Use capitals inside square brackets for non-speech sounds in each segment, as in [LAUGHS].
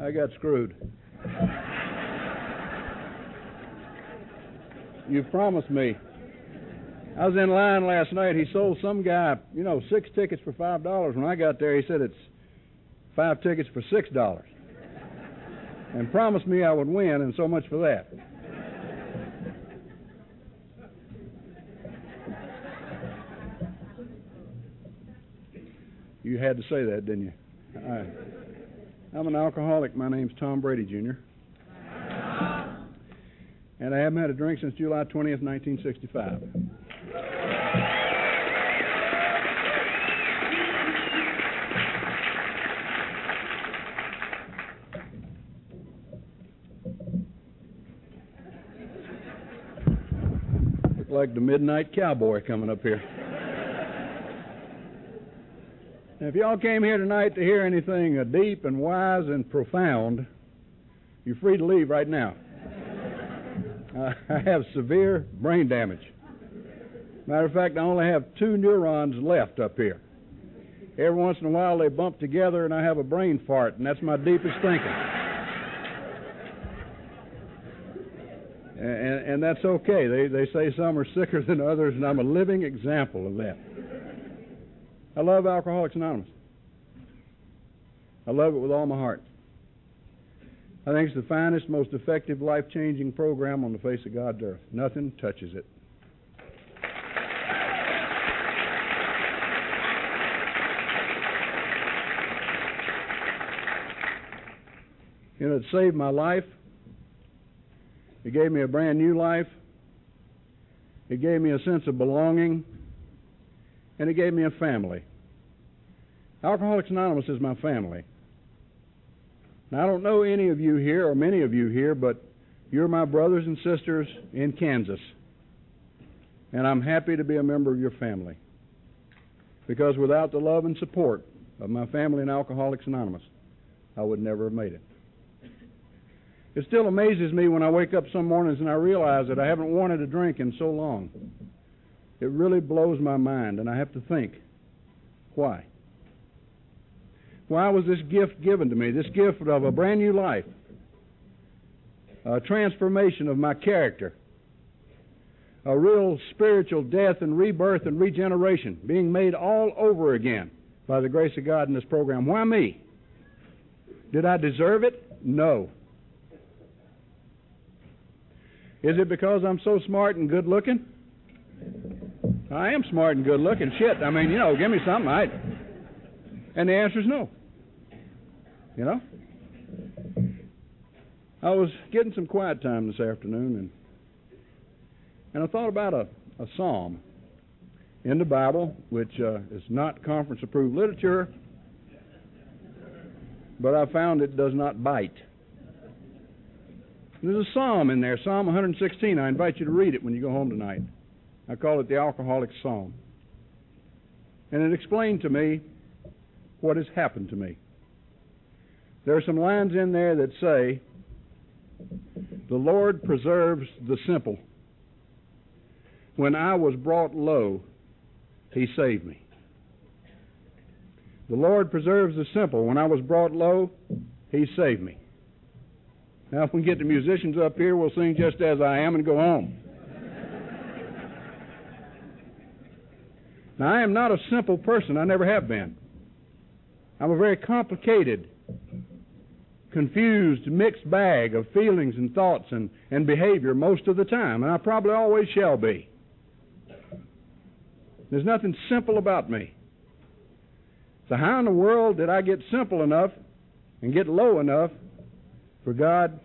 I got screwed. You promised me. I was in line last night. He sold some guy, you know, six tickets for five dollars. When I got there, he said it's five tickets for six dollars, and promised me I would win, and so much for that. You had to say that, didn't you? I'm an alcoholic. My name's Tom Brady, Jr. And I haven't had a drink since July 20th, 1965. Look like the midnight cowboy coming up here. Now, if y'all came here tonight to hear anything uh, deep and wise and profound, you're free to leave right now. Uh, [LAUGHS] I have severe brain damage. Matter of fact, I only have two neurons left up here. Every once in a while they bump together and I have a brain fart, and that's my deepest thinking. And, and that's okay. They, they say some are sicker than others, and I'm a living example of that. I love Alcoholics Anonymous. I love it with all my heart. I think it's the finest, most effective, life changing program on the face of God's earth. Nothing touches it. You know, it saved my life. It gave me a brand new life. It gave me a sense of belonging. And it gave me a family. Alcoholics Anonymous is my family. Now, I don't know any of you here, or many of you here, but you're my brothers and sisters in Kansas. And I'm happy to be a member of your family. Because without the love and support of my family in Alcoholics Anonymous, I would never have made it. It still amazes me when I wake up some mornings and I realize that I haven't wanted a drink in so long. It really blows my mind, and I have to think why? Why was this gift given to me? This gift of a brand new life, a transformation of my character, a real spiritual death and rebirth and regeneration, being made all over again by the grace of God in this program. Why me? Did I deserve it? No. Is it because I'm so smart and good looking? I am smart and good looking. Shit. I mean, you know, give me something. I. And the answer is no. You know? I was getting some quiet time this afternoon and and I thought about a, a psalm in the Bible, which uh, is not conference approved literature, but I found it does not bite. There's a psalm in there, Psalm 116. I invite you to read it when you go home tonight. I call it the Alcoholic's Psalm. And it explained to me what has happened to me. There are some lines in there that say, The Lord preserves the simple. When I was brought low, He saved me. The Lord preserves the simple. When I was brought low, He saved me. Now, if we get the musicians up here, we'll sing just as I am and go home. Now, I am not a simple person. I never have been. I'm a very complicated, confused, mixed bag of feelings and thoughts and, and behavior most of the time, and I probably always shall be. There's nothing simple about me. So, how in the world did I get simple enough and get low enough for God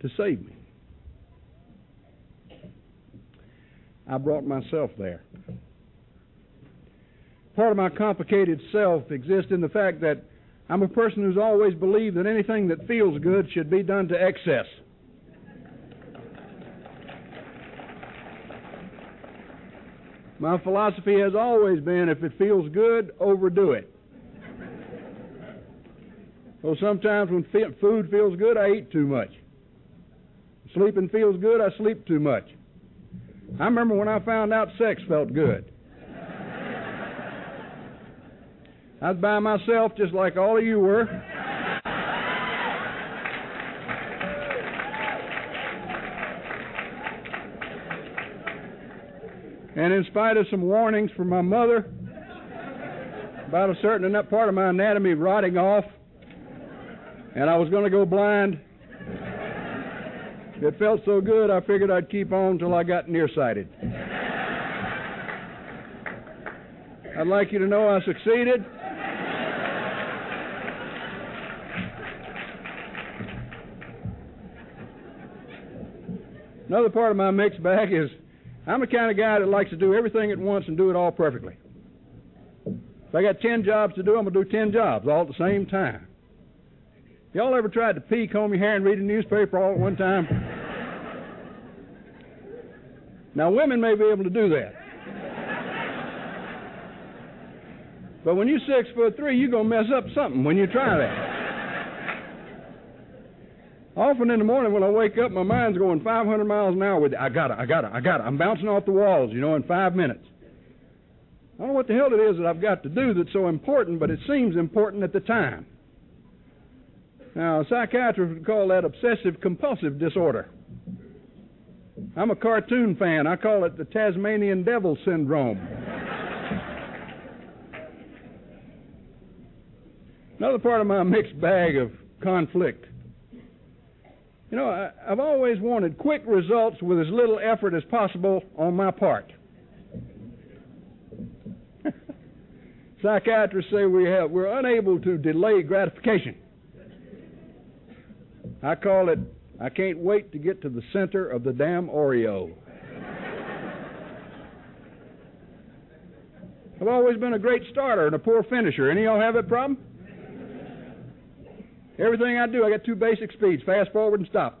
to save me? I brought myself there. Part of my complicated self exists in the fact that I'm a person who's always believed that anything that feels good should be done to excess. My philosophy has always been if it feels good, overdo it. So sometimes when food feels good, I eat too much. Sleeping feels good, I sleep too much. I remember when I found out sex felt good. I was by myself just like all of you were. and in spite of some warnings from my mother about a certain enough part of my anatomy rotting off, and I was going to go blind. It felt so good, I figured I'd keep on till I got nearsighted. I'd like you to know I succeeded. Another part of my mixed bag is I'm the kind of guy that likes to do everything at once and do it all perfectly. If I got ten jobs to do, I'm gonna do ten jobs all at the same time. Y'all ever tried to pee, comb your hair, and read a newspaper all at one time? Now, women may be able to do that. But when you're six foot three, you're gonna mess up something when you try that. Often in the morning when I wake up, my mind's going 500 miles an hour with, I got it, I got it, I got it. I'm bouncing off the walls, you know, in five minutes. I don't know what the hell it is that I've got to do that's so important, but it seems important at the time. Now, a psychiatrist would call that obsessive compulsive disorder. I'm a cartoon fan. I call it the Tasmanian Devil Syndrome. Another part of my mixed bag of conflict you know, I, I've always wanted quick results with as little effort as possible on my part. [LAUGHS] Psychiatrists say we have we're unable to delay gratification. I call it I can't wait to get to the center of the damn Oreo. [LAUGHS] I've always been a great starter and a poor finisher. Any of y'all have that problem? Everything I do, I got two basic speeds fast forward and stop.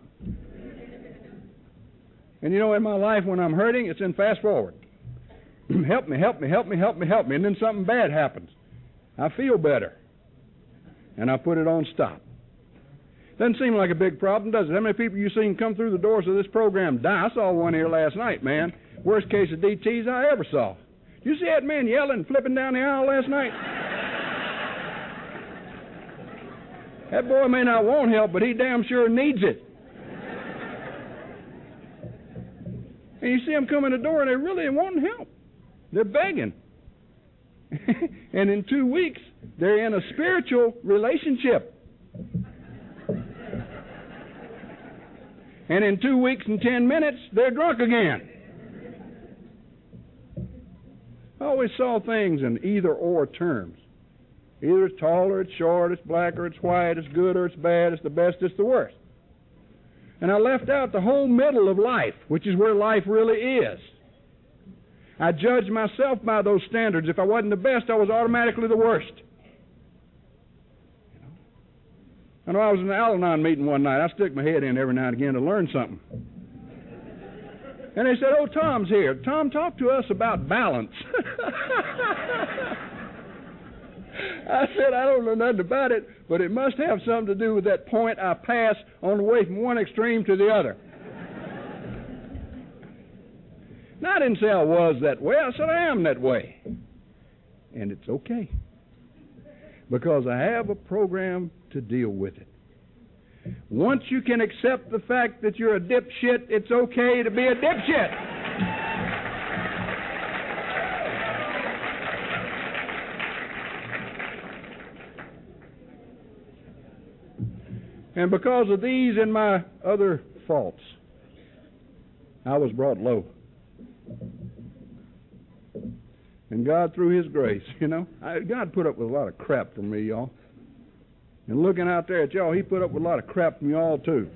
And you know, in my life, when I'm hurting, it's in fast forward. [CLEARS THROAT] help me, help me, help me, help me, help me. And then something bad happens. I feel better. And I put it on stop. Doesn't seem like a big problem, does it? How many people you seen come through the doors of this program die? I saw one here last night, man. Worst case of DTs I ever saw. You see that man yelling, flipping down the aisle last night? That boy may not want help, but he damn sure needs it. And you see them come in the door and they really want help. They're begging. [LAUGHS] and in two weeks, they're in a spiritual relationship. And in two weeks and ten minutes, they're drunk again. I always saw things in either or terms. Either it's tall or it's short, it's black or it's white, it's good or it's bad, it's the best, it's the worst. And I left out the whole middle of life, which is where life really is. I judged myself by those standards. If I wasn't the best, I was automatically the worst. I know I was in an Al Anon meeting one night. I stick my head in every now and again to learn something. And they said, Oh, Tom's here. Tom, talk to us about balance. [LAUGHS] I said, I don't know nothing about it, but it must have something to do with that point I pass on the way from one extreme to the other. now, I didn't say I was that way. I said I am that way. And it's okay. Because I have a program to deal with it. Once you can accept the fact that you're a dipshit, it's okay to be a dipshit. And because of these and my other faults, I was brought low. And God, through His grace, [LAUGHS] you know, I, God put up with a lot of crap from me, y'all. And looking out there at y'all, He put up with a lot of crap from y'all, too.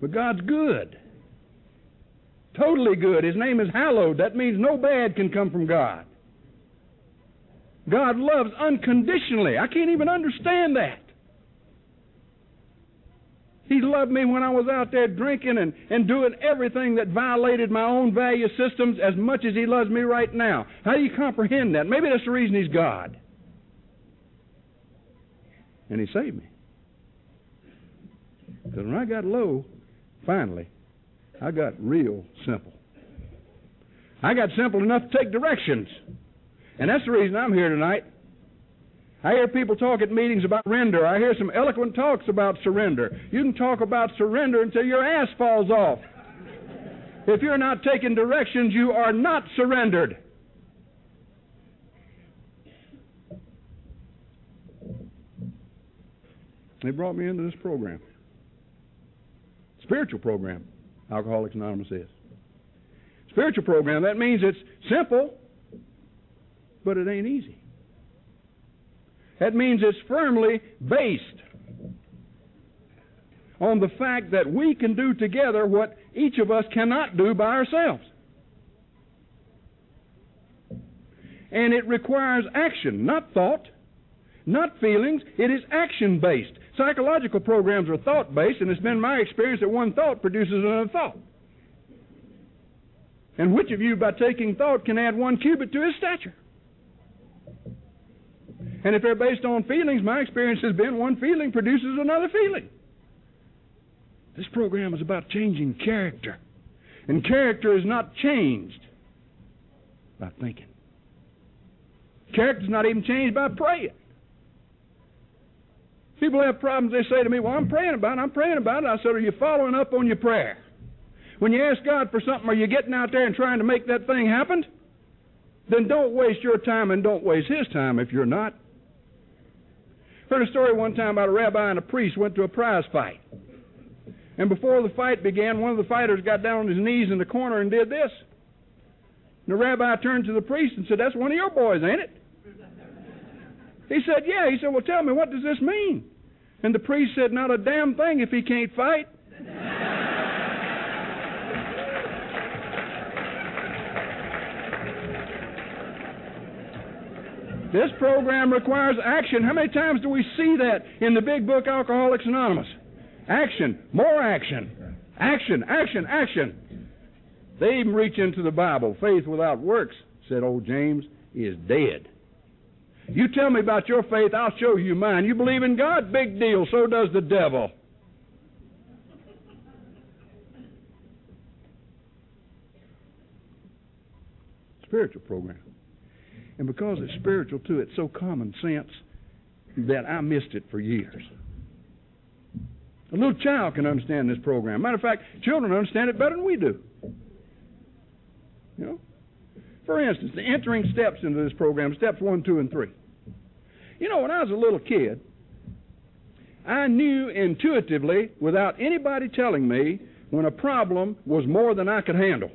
But God's good. Totally good. His name is hallowed. That means no bad can come from God. God loves unconditionally. I can't even understand that. He loved me when I was out there drinking and, and doing everything that violated my own value systems as much as He loves me right now. How do you comprehend that? Maybe that's the reason He's God. And He saved me. Because when I got low, finally, I got real simple. I got simple enough to take directions. And that's the reason I'm here tonight. I hear people talk at meetings about surrender. I hear some eloquent talks about surrender. You can talk about surrender until your ass falls off. If you're not taking directions, you are not surrendered. They brought me into this program. Spiritual program, Alcoholics Anonymous is. Spiritual program, that means it's simple, but it ain't easy. That means it's firmly based on the fact that we can do together what each of us cannot do by ourselves. And it requires action, not thought, not feelings. It is action based. Psychological programs are thought based, and it's been my experience that one thought produces another thought. And which of you, by taking thought, can add one cubit to his stature? And if they're based on feelings, my experience has been one feeling produces another feeling. This program is about changing character. And character is not changed by thinking. Character is not even changed by praying. People have problems, they say to me, Well, I'm praying about it, I'm praying about it. I said, Are you following up on your prayer? When you ask God for something, are you getting out there and trying to make that thing happen? Then don't waste your time and don't waste His time if you're not. Heard a story one time about a rabbi and a priest went to a prize fight. And before the fight began, one of the fighters got down on his knees in the corner and did this. And the rabbi turned to the priest and said, That's one of your boys, ain't it? He said, Yeah. He said, Well, tell me, what does this mean? And the priest said, Not a damn thing if he can't fight. This program requires action. How many times do we see that in the big book Alcoholics Anonymous? Action, more action, action, action, action. They even reach into the Bible. Faith without works, said old James, is dead. You tell me about your faith, I'll show you mine. You believe in God? Big deal. So does the devil. Spiritual program. And because it's spiritual too, it's so common sense that I missed it for years. A little child can understand this program. Matter of fact, children understand it better than we do. You know? For instance, the entering steps into this program, steps one, two, and three. You know, when I was a little kid, I knew intuitively, without anybody telling me, when a problem was more than I could handle.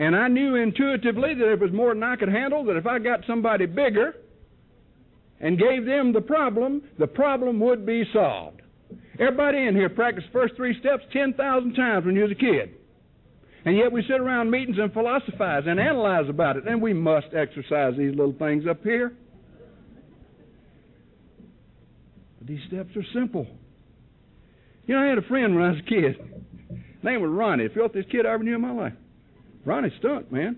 And I knew intuitively that it was more than I could handle, that if I got somebody bigger and gave them the problem, the problem would be solved. Everybody in here practiced the first three steps 10,000 times when you was a kid. And yet we sit around meetings and philosophize and analyze about it. And we must exercise these little things up here. But these steps are simple. You know, I had a friend when I was a kid. His name was Ronnie, the filthiest kid I ever knew in my life. Ronnie stunk, man.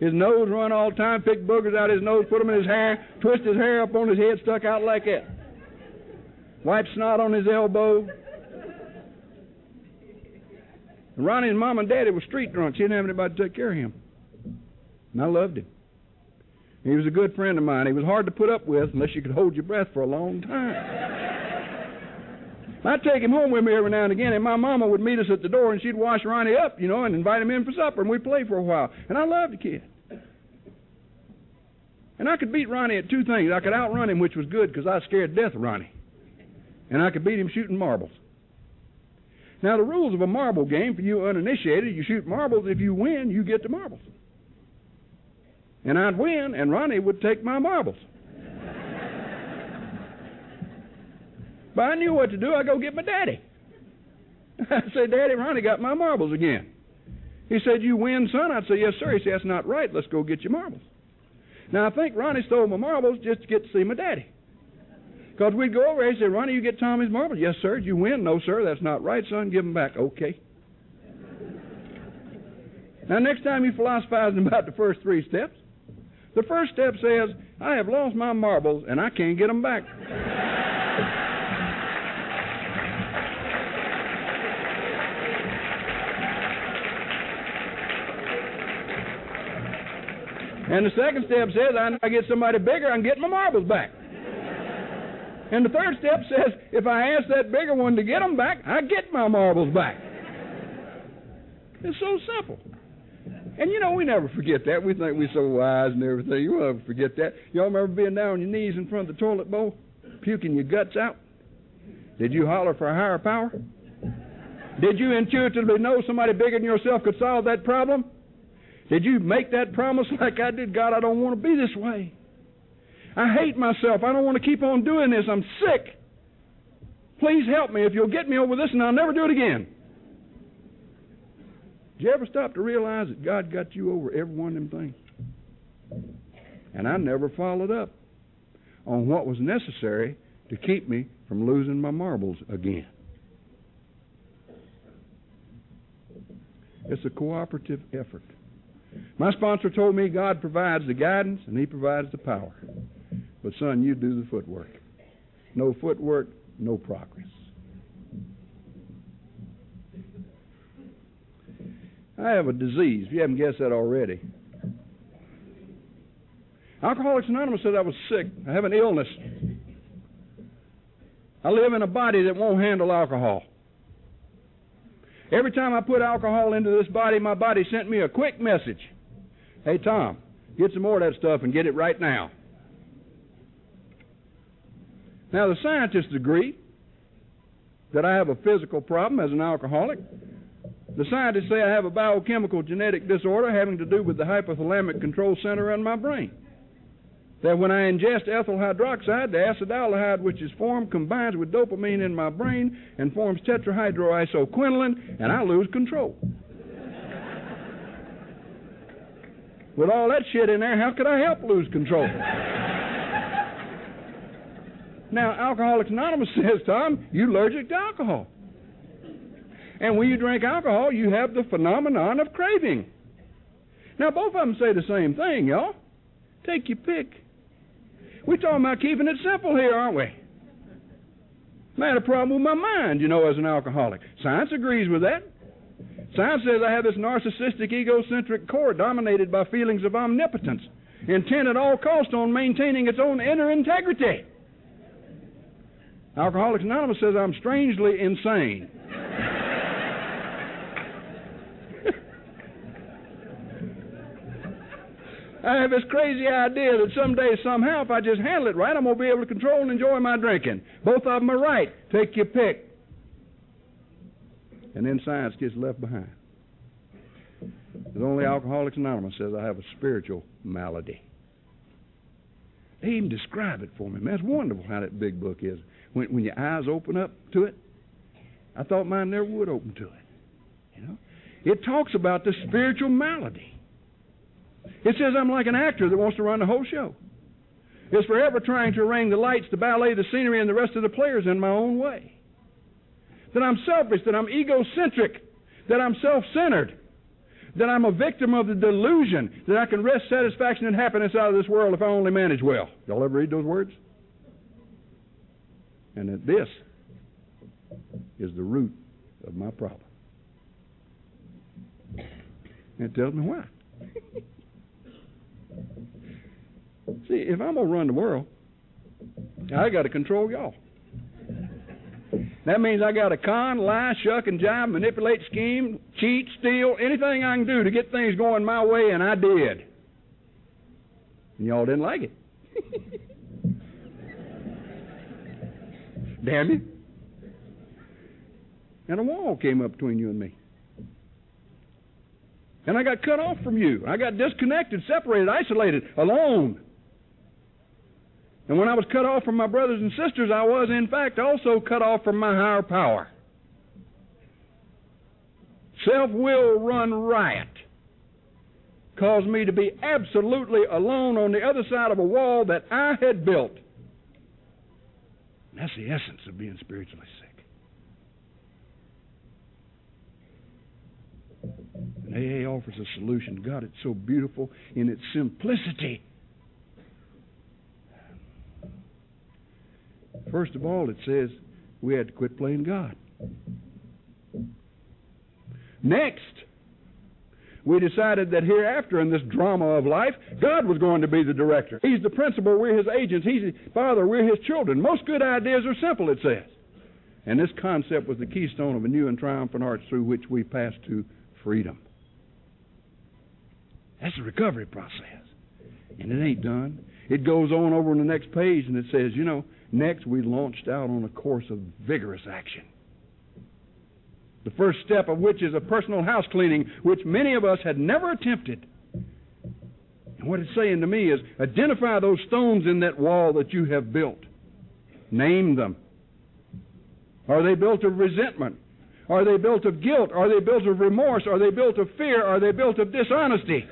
His nose run all the time, pick boogers out his nose, put them in his hair, twist his hair up on his head, stuck out like that. Wipe snot on his elbow. Ronnie's mom and daddy were street drunks. He didn't have anybody to take care of him. And I loved him. He was a good friend of mine. He was hard to put up with unless you could hold your breath for a long time. I'd take him home with me every now and again, and my mama would meet us at the door, and she'd wash Ronnie up, you know, and invite him in for supper, and we'd play for a while. And I loved the kid. And I could beat Ronnie at two things. I could outrun him, which was good because I scared death of Ronnie. And I could beat him shooting marbles. Now, the rules of a marble game, for you uninitiated, you shoot marbles. If you win, you get the marbles. And I'd win, and Ronnie would take my marbles. But I knew what to do. I go get my daddy. [LAUGHS] I said, Daddy, Ronnie got my marbles again. He said, You win, son? I'd say, Yes, sir. He said, That's not right. Let's go get your marbles. Now, I think Ronnie stole my marbles just to get to see my daddy. Because we'd go over there, he said, Ronnie, you get Tommy's marbles? Yes, sir. Did you win? No, sir. That's not right, son. Give them back. Okay. now, next time you philosophize about the first three steps, the first step says, I have lost my marbles and I can't get them back. And the second step says, I, I get somebody bigger, I get my marbles back. And the third step says, if I ask that bigger one to get them back, I get my marbles back. It's so simple. And you know, we never forget that. We think we're so wise and everything. You never forget that. Y'all remember being down on your knees in front of the toilet bowl, puking your guts out? Did you holler for a higher power? Did you intuitively know somebody bigger than yourself could solve that problem? Did you make that promise [LAUGHS] like I did? God, I don't want to be this way. I hate myself. I don't want to keep on doing this. I'm sick. Please help me. If you'll get me over this, and I'll never do it again. Did you ever stop to realize that God got you over every one of them things? And I never followed up on what was necessary to keep me from losing my marbles again. It's a cooperative effort. My sponsor told me God provides the guidance and He provides the power. But, son, you do the footwork. No footwork, no progress. I have a disease, if you haven't guessed that already. Alcoholics Anonymous said I was sick. I have an illness. I live in a body that won't handle alcohol. Every time I put alcohol into this body, my body sent me a quick message. Hey, Tom, get some more of that stuff and get it right now. Now, the scientists agree that I have a physical problem as an alcoholic. The scientists say I have a biochemical genetic disorder having to do with the hypothalamic control center in my brain. That when I ingest ethyl hydroxide, the acetaldehyde which is formed combines with dopamine in my brain and forms tetrahydroisoquinoline, and I lose control. with all that shit in there, how could I help lose control? now, Alcoholics Anonymous [LAUGHS] says, Tom, you're allergic to alcohol. And when you drink alcohol, you have the phenomenon of craving. Now, both of them say the same thing, y'all. Take your pick. We're talking about keeping it simple here, aren't we? I had a problem with my mind, you know, as an alcoholic. Science agrees with that. Science says I have this narcissistic, egocentric core dominated by feelings of omnipotence, intent at all cost on maintaining its own inner integrity. Alcoholics Anonymous says I'm strangely insane. I have this crazy idea that someday, somehow, if I just handle it right, I'm going to be able to control and enjoy my drinking. Both of them are right. Take your pick. And then science gets left behind. There's only Alcoholics Anonymous says I have a spiritual malady. They even describe it for me. Man, it's wonderful how that big book is. When, when your eyes open up to it, I thought mine never would open to it. You know, it talks about the spiritual malady. It says I'm like an actor that wants to run the whole show. It's forever trying to arrange the lights, the ballet, the scenery, and the rest of the players in my own way. That I'm selfish, that I'm egocentric, that I'm self centered, that I'm a victim of the delusion that I can wrest satisfaction and happiness out of this world if I only manage well. Y'all ever read those words? And that this is the root of my problem. And it tells me why. [LAUGHS] See, if I'm going to run the world, I got to control y'all. That means I got to con, lie, shuck, and jive, manipulate, scheme, cheat, steal, anything I can do to get things going my way, and I did. And y'all didn't like it. [LAUGHS] Damn you. And a wall came up between you and me. And I got cut off from you. I got disconnected, separated, isolated, alone. And when I was cut off from my brothers and sisters, I was, in fact, also cut off from my higher power. Self will run riot caused me to be absolutely alone on the other side of a wall that I had built. And that's the essence of being spiritually sick. And AA offers a solution. God, it's so beautiful in its simplicity First of all, it says we had to quit playing God. Next, we decided that hereafter in this drama of life, God was going to be the director. He's the principal, we're His agents, He's the Father, we're His children. Most good ideas are simple, it says. And this concept was the keystone of a new and triumphant arch through which we pass to freedom. That's the recovery process. And it ain't done. It goes on over on the next page and it says, you know, next we launched out on a course of vigorous action. The first step of which is a personal house cleaning, which many of us had never attempted. And what it's saying to me is identify those stones in that wall that you have built. Name them. Are they built of resentment? Are they built of guilt? Are they built of remorse? Are they built of fear? Are they built of dishonesty?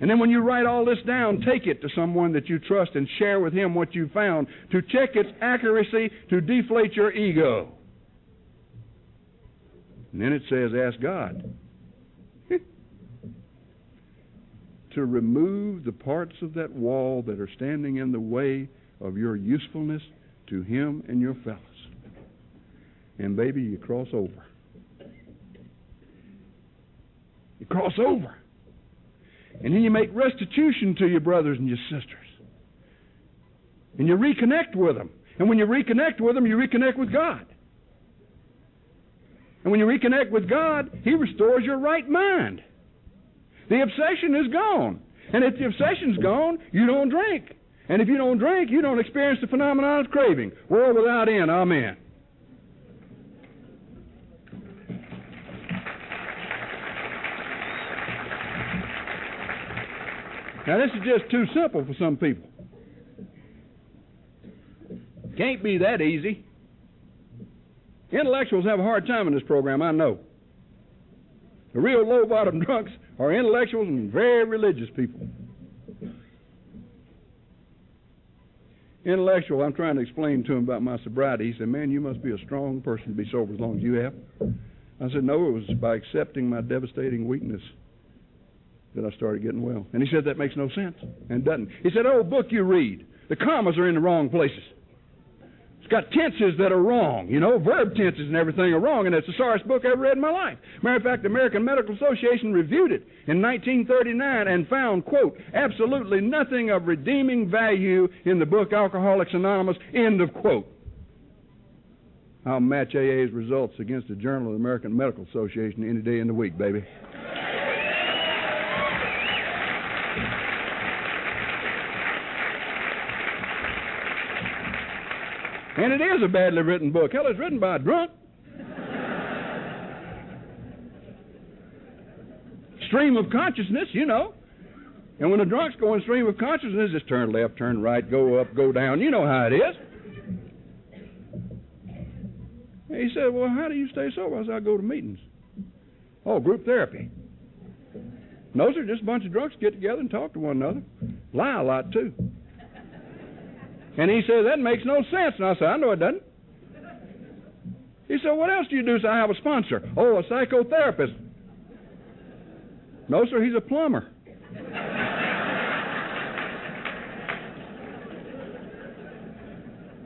And then when you write all this down, take it to someone that you trust and share with him what you found to check its accuracy, to deflate your ego. And then it says, ask God [LAUGHS] to remove the parts of that wall that are standing in the way of your usefulness to Him and your fellows. And baby, you cross over. You cross over. And then you make restitution to your brothers and your sisters. And you reconnect with them. And when you reconnect with them, you reconnect with God. And when you reconnect with God, He restores your right mind. The obsession is gone. And if the obsession's gone, you don't drink. And if you don't drink, you don't experience the phenomenon of craving. World without end. Amen. Now, this is just too simple for some people. Can't be that easy. Intellectuals have a hard time in this program, I know. The real low bottom [LAUGHS] drunks are intellectuals and very religious people. Intellectual, I'm trying to explain to him about my sobriety. He said, Man, you must be a strong person to be sober as long as you have. I said, No, it was by accepting my devastating weakness that I started getting well. And he said, That makes no sense. And doesn't. He said, Oh, book you read. The commas are in the wrong places. It's got tenses that are wrong. You know, verb tenses and everything are wrong, and it's the sorriest book I ever read in my life. Matter of fact, the American Medical Association reviewed it in 1939 and found, quote, absolutely nothing of redeeming value in the book Alcoholics Anonymous, end of quote. I'll match AA's results against the Journal of the American Medical Association any day in the week, baby. And it is a badly written book. Hell, it's written by a drunk. stream of consciousness, you know. And when the drunks going stream of consciousness, just turn left, turn right, go up, go down. You know how it is. And he said, Well, how do you stay sober? I said, I go to meetings. Oh, group therapy. No, sir, just a bunch of drunks get together and talk to one another. Lie a lot, too. And he said, That makes no sense. And I said, I know it doesn't. He said, What else do you do? So I have a sponsor. Oh, a psychotherapist. No, sir, he's a plumber.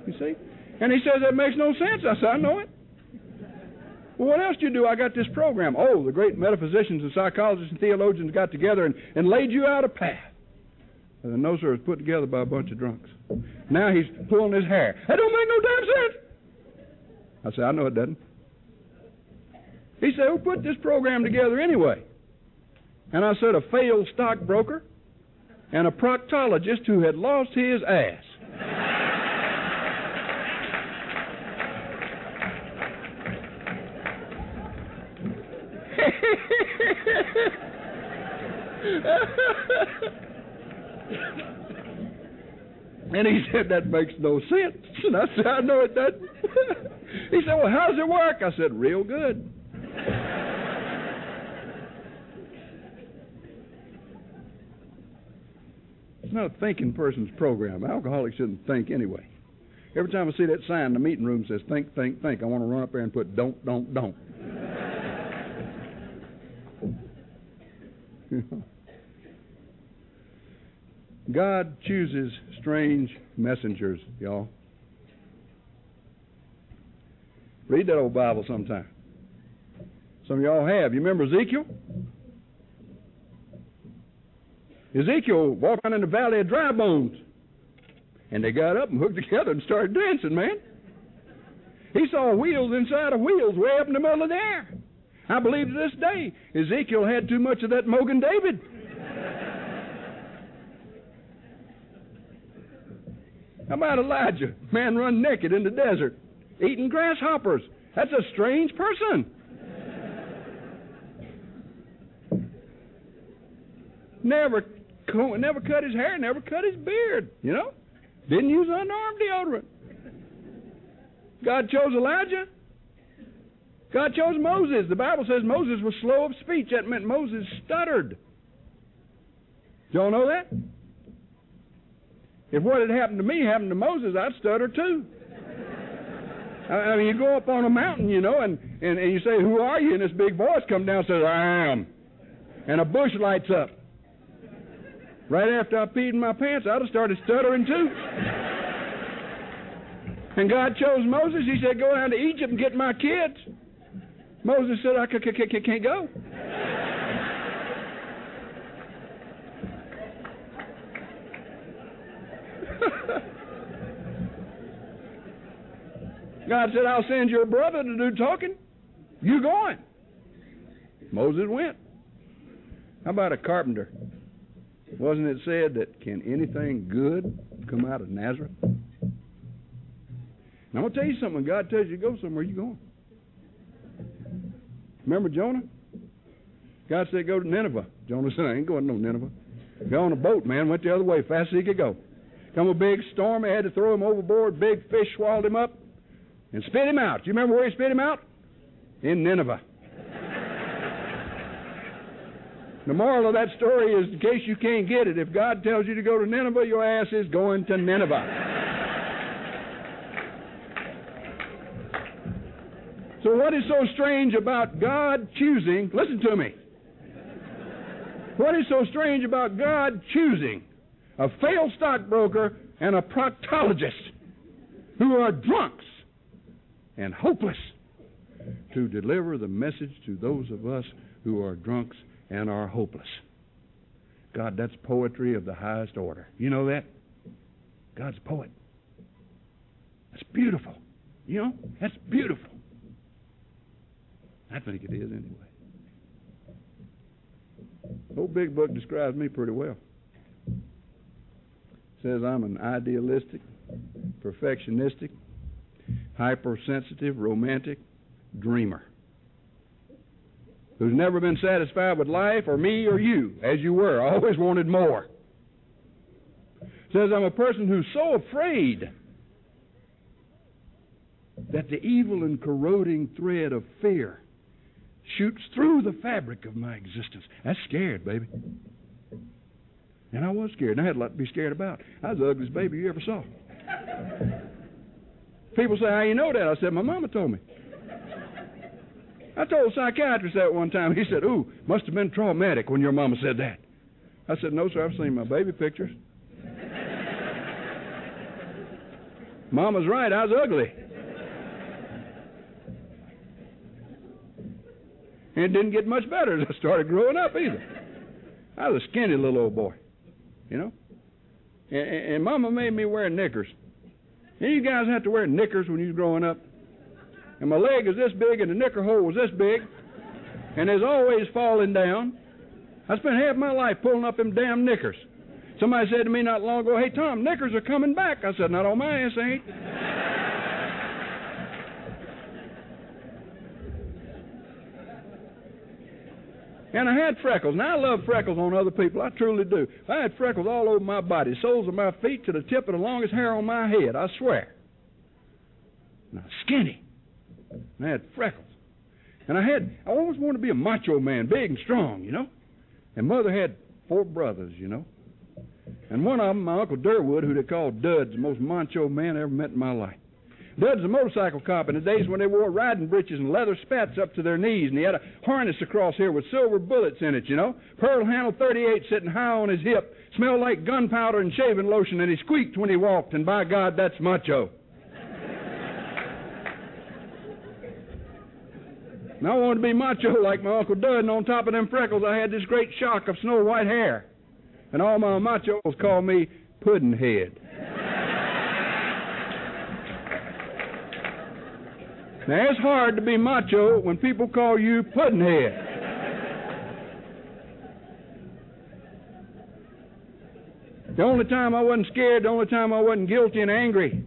you see? And he says, That makes no sense. I said, I know it. Well, what else do you do? I got this program. Oh, the great metaphysicians and psychologists and theologians got together and, and laid you out a path. The no, sir, was put together by a bunch of drunks. Now he's pulling his hair. That don't make no damn sense. I said, I know it doesn't. He said, Who put this program together anyway? And I said, A failed stockbroker and a proctologist who had lost his ass. [LAUGHS] [LAUGHS] And he said, That makes no sense. [LAUGHS] And I said, I know it doesn't. [LAUGHS] he said, Well, how does it work? I said, Real good. it's not a thinking person's program. Alcoholics shouldn't think anyway. Every time I see that sign in the meeting room says think, think, think, I want to run up there and put don't, don't, don't. God chooses strange messengers, y'all. Read that old Bible sometime. Some of y'all have. You remember Ezekiel? Ezekiel walked around in the valley of dry bones. And they got up and hooked together and started dancing, man. He saw wheels inside of wheels way up in the middle of the air. I believe to this day Ezekiel had too much of that Mogen David. How about Elijah? Man run naked in the desert, eating grasshoppers. That's a strange person. Never, never cut his hair, never cut his beard. You know, didn't use underarm deodorant. God chose Elijah. God chose Moses. The Bible says Moses was slow of speech. That meant Moses stuttered. Y'all know that? If what had happened to me happened to Moses, I'd stutter too. I mean, you go up on a mountain, you know, and, and, and you say, Who are you? And this big voice comes down and says, I am. And a bush lights up. Right after I peed in my pants, I'd have started stuttering too. And God chose Moses. He said, Go down to Egypt and get my kids. Moses said, I can't go. God said, I'll send your brother to do talking. You going. Moses went. How about a carpenter? Wasn't it said that can anything good come out of Nazareth? Now, I'm going to tell you something. God tells you to go somewhere, you going. Remember Jonah? God said, go to Nineveh. Jonah said, I ain't going to no Nineveh. Got on a boat, man. Went the other way, fast as he could go. Come a big storm. They had to throw him overboard. Big fish swallowed him up and spit him out. Do you remember where he spit him out? In Nineveh. the moral of that story is, in case you can't get it, if God tells you to go to Nineveh, your ass is going to Nineveh. So, what is so strange about God choosing? Listen to me. What is so strange about God choosing a failed stockbroker and a proctologist who are drunks and hopeless to deliver the message to those of us who are drunks and are hopeless? God, that's poetry of the highest order. You know that? God's a poet. That's beautiful. You know, that's beautiful. I think it is anyway. The whole big book describes me pretty well. Says I'm an idealistic, perfectionistic, hypersensitive, romantic dreamer who's never been satisfied with life or me or you as you were. I always wanted more. Says I'm a person who's so afraid that the evil and corroding thread of fear shoots through the fabric of my existence. That's scared, baby. And I was scared, and I had a lot to be scared about. I was the ugliest baby you ever saw. People say, How you know that? I said, My mama told me. I told a psychiatrist that one time. He said, Ooh, must have been traumatic when your mama said that. I said, No, sir, I've seen my baby pictures. Mama's right, I was ugly. And it didn't get much better as I started growing up either. I was a skinny little old boy, you know. And, and Mama made me wear knickers. And you guys have to wear knickers when you was growing up. And my leg is this big, and the knicker hole was this big, and it's always falling down. I spent half my life pulling up them damn knickers. Somebody said to me not long ago, "Hey Tom, knickers are coming back." I said, "Not on my ass, ain't." And I had freckles. Now I love freckles on other people. I truly do. I had freckles all over my body, soles of my feet to the tip of the longest hair on my head. I swear. Was skinny. And I had freckles. And I had I always wanted to be a macho man, big and strong, you know. And mother had four brothers, you know. And one of them, my Uncle Durwood, who they called Dud's, the most macho man I ever met in my life. Dud's a motorcycle cop in the days when they wore riding breeches and leather spats up to their knees, and he had a harness across here with silver bullets in it, you know. Pearl handle 38 sitting high on his hip, smelled like gunpowder and shaving lotion, and he squeaked when he walked, and by God, that's macho. And I wanted to be macho like my Uncle Dud, and on top of them freckles, I had this great shock of snow white hair. And all my machos called me Puddinhead. Now, it's hard to be macho when people call you Puddinhead. The only time I wasn't scared, the only time I wasn't guilty and angry,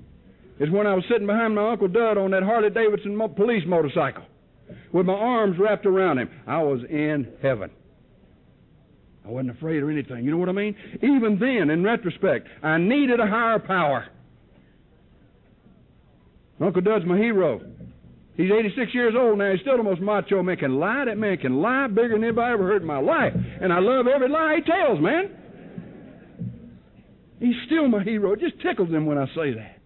is when I was sitting behind my Uncle Dud on that Harley Davidson mo- police motorcycle with my arms wrapped around him. I was in heaven. I wasn't afraid of anything. You know what I mean? Even then, in retrospect, I needed a higher power. Uncle Dud's my hero. He's 86 years old now. He's still the most macho man. Can lie. That man can lie bigger than anybody I ever heard in my life. And I love every lie he tells, man. He's still my hero. It just tickles him when I say that.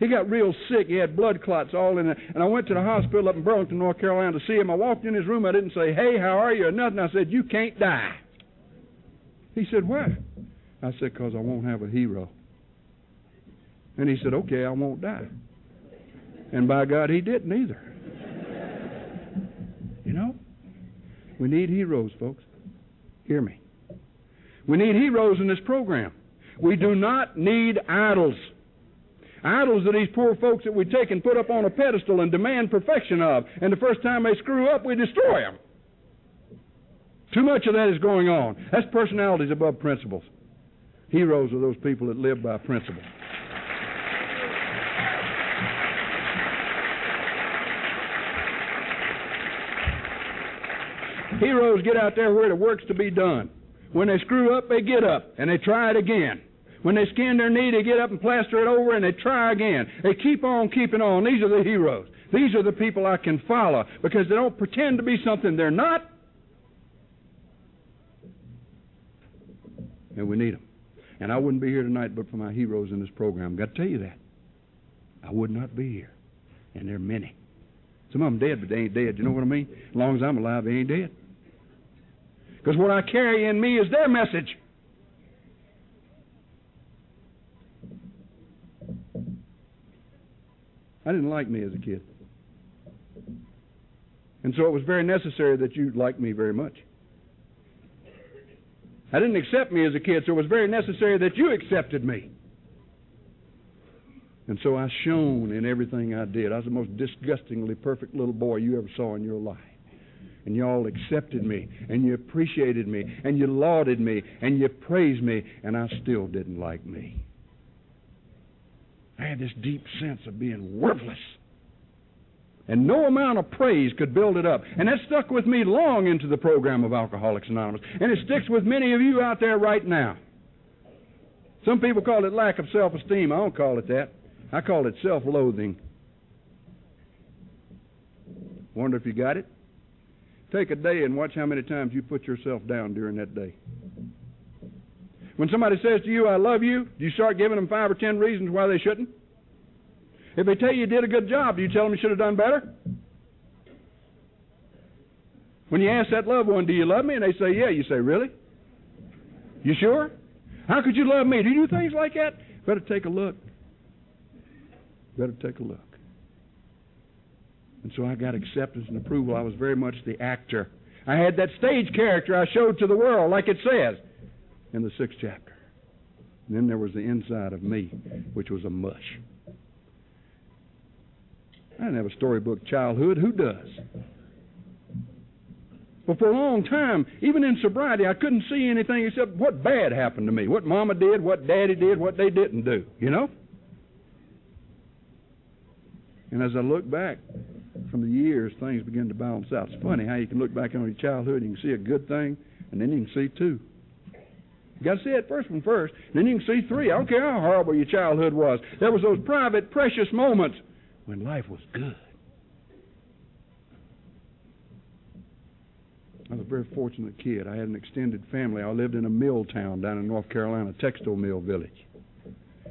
He got real sick. He had blood clots all in it. And I went to the hospital up in Burlington, North Carolina to see him. I walked in his room. I didn't say, hey, how are you, or nothing. I said, you can't die. He said, why? I said, because I won't have a hero. And he said, okay, I won't die. And by God, he didn't either. You know? We need heroes, folks. Hear me. We need heroes in this program. We do not need idols. Idols are these poor folks that we take and put up on a pedestal and demand perfection of. And the first time they screw up, we destroy them. Too much of that is going on. That's personalities above principles. Heroes are those people that live by principle. Heroes get out there where the work's to be done. When they screw up, they get up and they try it again. When they skin their knee, they get up and plaster it over and they try again. They keep on keeping on. These are the heroes. These are the people I can follow because they don't pretend to be something they're not. And we need them. And I wouldn't be here tonight but for my heroes in this program. I've got to tell you that. I would not be here. And there are many. Some of them dead, but they ain't dead. You know what I mean? As long as I'm alive, they ain't dead. Because what I carry in me is their message. I didn't like me as a kid. And so it was very necessary that you liked me very much. I didn't accept me as a kid, so it was very necessary that you accepted me. And so I shone in everything I did. I was the most disgustingly perfect little boy you ever saw in your life. And you all accepted me, and you appreciated me, and you lauded me, and you praised me, and I still didn't like me. I had this deep sense of being worthless. And no amount of praise could build it up. And that stuck with me long into the program of Alcoholics Anonymous. And it sticks with many of you out there right now. Some people call it lack of self esteem. I don't call it that. I call it self loathing. Wonder if you got it? Take a day and watch how many times you put yourself down during that day. When somebody says to you, I love you, do you start giving them five or ten reasons why they shouldn't? If they tell you you did a good job, do you tell them you should have done better? When you ask that loved one, do you love me? And they say, yeah, you say, really? You sure? How could you love me? Do you do things like that? Better take a look. Better take a look. And so I got acceptance and approval. I was very much the actor. I had that stage character I showed to the world, like it says in the sixth chapter. And then there was the inside of me, which was a mush. I didn't have a storybook childhood. Who does? But for a long time, even in sobriety, I couldn't see anything except what bad happened to me, what mama did, what daddy did, what they didn't do, you know? And as I look back from the years, things begin to balance out. It's funny how you can look back on your childhood and you can see a good thing, and then you can see two. You got to see that first one first, and then you can see three. I don't care how horrible your childhood was. There was those private, precious moments when life was good. I was a very fortunate kid. I had an extended family. I lived in a mill town down in North Carolina, textile mill village.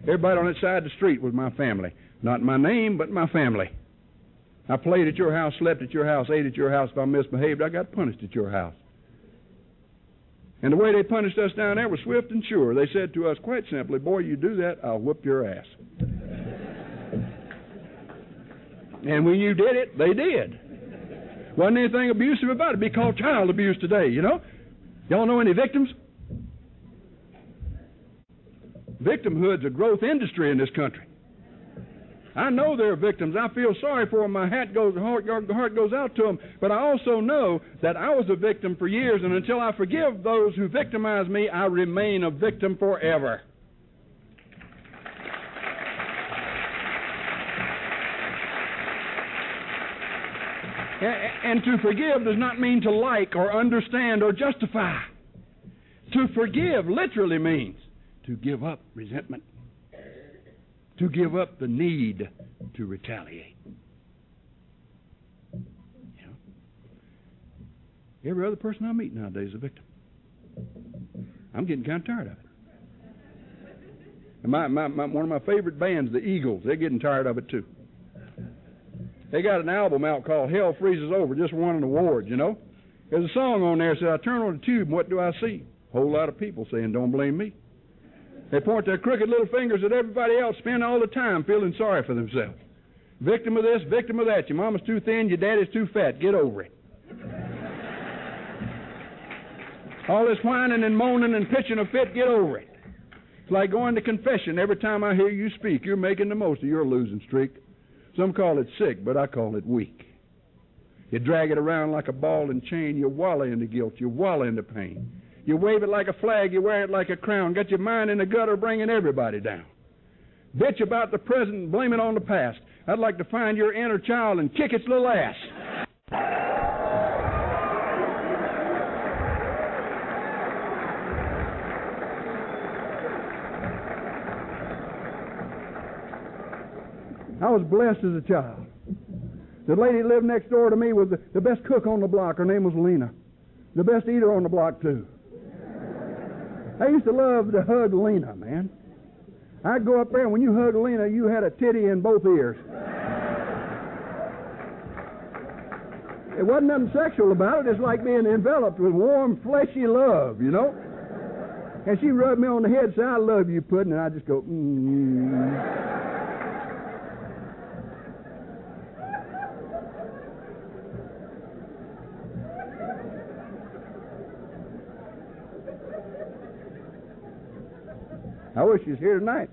Everybody on that side of the street was my family. Not my name, but my family. I played at your house, slept at your house, ate at your house. If I misbehaved, I got punished at your house. And the way they punished us down there was swift and sure. They said to us quite simply, Boy, you do that, I'll whoop your ass. and when you did it, they did. Wasn't anything abusive about it. It'd be called child abuse today, you know? Y'all know any victims? Victimhood's a growth industry in this country. I know they're victims. I feel sorry for them. My hat goes, heart, heart goes out to them. But I also know that I was a victim for years, and until I forgive those who victimize me, I remain a victim forever. And to forgive does not mean to like or understand or justify. To forgive literally means to give up resentment, to give up the need to retaliate. Every other person I meet nowadays is a victim. I'm getting kind of tired of it. My, my, my, one of my favorite bands, the Eagles, they're getting tired of it too. They got an album out called Hell Freezes Over, just won an award, you know. There's a song on there that says, I turn on the tube and what do I see? A whole lot of people saying, Don't blame me. They point their crooked little fingers at everybody else, spend all the time feeling sorry for themselves. Victim of this, victim of that. Your mama's too thin, your daddy's too fat. Get over it. all this whining and moaning and pitching a fit, get over it. It's like going to confession. Every time I hear you speak, you're making the most of your losing streak. Some call it sick, but I call it weak. You drag it around like a ball and chain. You wallow in the guilt. You wallow in the pain. You wave it like a flag. You wear it like a crown. Got your mind in the gutter, bringing everybody down. Bitch about the present blame it on the past. I'd like to find your inner child and kick its little ass. I was blessed as a child. The lady who lived next door to me was the, the best cook on the block. Her name was Lena. The best eater on the block, too. I used to love to hug Lena, man. I'd go up there, and when you hugged Lena, you had a titty in both ears. It wasn't nothing sexual about it. It's like being enveloped with warm, fleshy love, you know? And she rubbed me on the head and said, I love you, Puddin', and I just go, mm. I wish she was here tonight.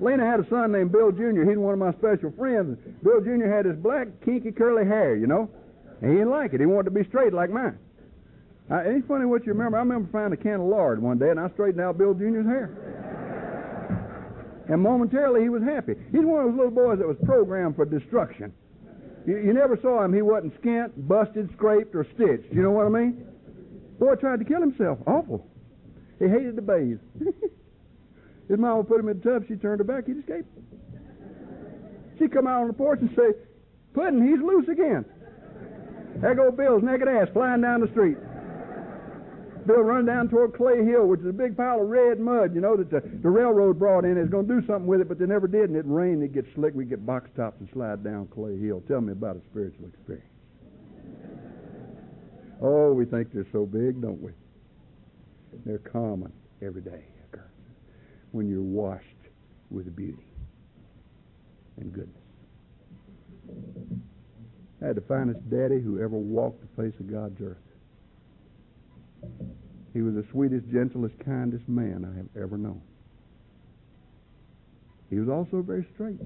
Lena had a son named Bill Jr. He's one of my special friends. Bill Jr. had this black, kinky, curly hair, you know. And he didn't like it. He wanted to be straight like mine. Ain't funny what you remember. I remember finding a can of lard one day, and I straightened out Bill Jr.'s hair. And momentarily, he was happy. He's one of those little boys that was programmed for destruction. You, you never saw him. He wasn't skint, busted, scraped, or stitched. You know what I mean? Boy tried to kill himself. Awful. He hated to bathe. [LAUGHS] His mama put him in the tub. She turned her back. He'd escape. She'd come out on the porch and say, Puddin', he's loose again. There go Bill's naked ass flying down the street. Bill run down toward Clay Hill, which is a big pile of red mud, you know, that the, the railroad brought in. It's going to do something with it, but they never did, and it rained. It gets slick. We get box tops and slide down Clay Hill. Tell me about a spiritual experience. Oh, we think they're so big, don't we? They're common everyday occurrences when you're washed with beauty and goodness. I had the finest daddy who ever walked the face of God's earth. He was the sweetest, gentlest, kindest man I have ever known. He was also very straight.